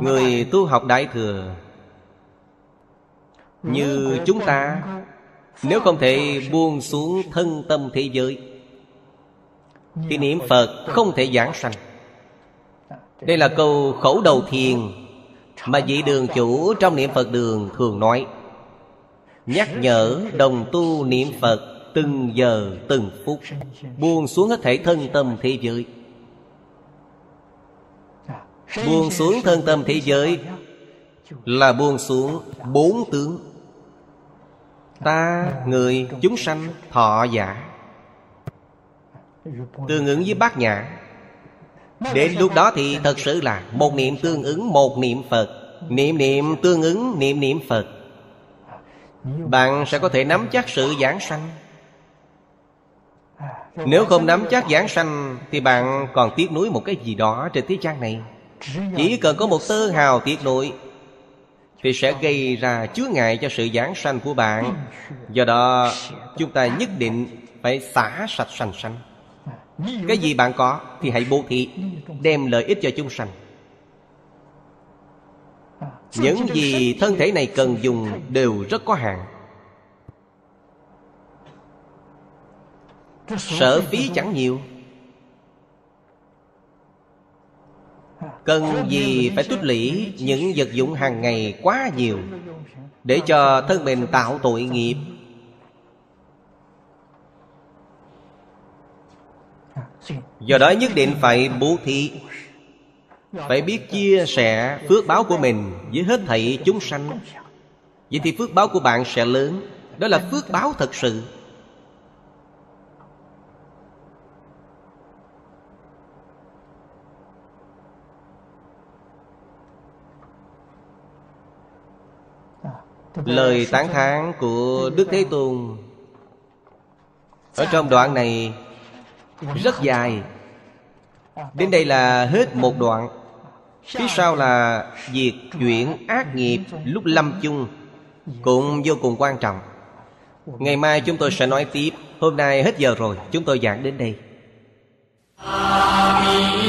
Người tu học Đại Thừa Như chúng ta, Nếu không thể buông xuống thân tâm thế giới thì niệm Phật không thể giảng sanh. Đây là câu khẩu đầu thiền Mà vị đường chủ trong niệm Phật đường thường nói. Nhắc nhở đồng tu niệm Phật Từng giờ từng phút Buông xuống hết thể thân tâm thế giới. Buông xuống thân tâm thế giới Là buông xuống bốn tướng. Ta, người, chúng sanh, thọ giả. Tương ứng với bát nhã. Đến lúc đó thì thật sự là Một niệm tương ứng, một niệm Phật. Niệm niệm tương ứng, niệm niệm Phật. Bạn sẽ có thể nắm chắc sự giảng sanh. Nếu không nắm chắc giảng sanh, Thì bạn còn tiếc nuối một cái gì đó trên thế gian này. Chỉ cần có một tơ hào tiếc nuối Thì sẽ gây ra chứa ngại cho sự giảng sanh của bạn. Do đó, chúng ta nhất định phải xả sạch sanh sanh. Cái gì bạn có thì hãy bố thí, Đem lợi ích cho chúng sanh. Những gì thân thể này cần dùng đều rất có hạn. Sở phí chẳng nhiều. Cần gì phải tích lũy những vật dụng hàng ngày quá nhiều Để cho thân mình tạo tội nghiệp? Do đó nhất định phải bố thí, Phải biết chia sẻ phước báo của mình với hết thảy chúng sanh. Vậy thì phước báo của bạn sẽ lớn. Đó là phước báo thật sự. Lời tán thán của Đức Thế Tôn. Ở trong đoạn này rất dài. Đến đây là hết một đoạn. Phía sau là Việc chuyển ác nghiệp lúc lâm chung, Cũng vô cùng quan trọng. Ngày mai chúng tôi sẽ nói tiếp. Hôm nay hết giờ rồi, Chúng tôi giảng đến đây. Amen.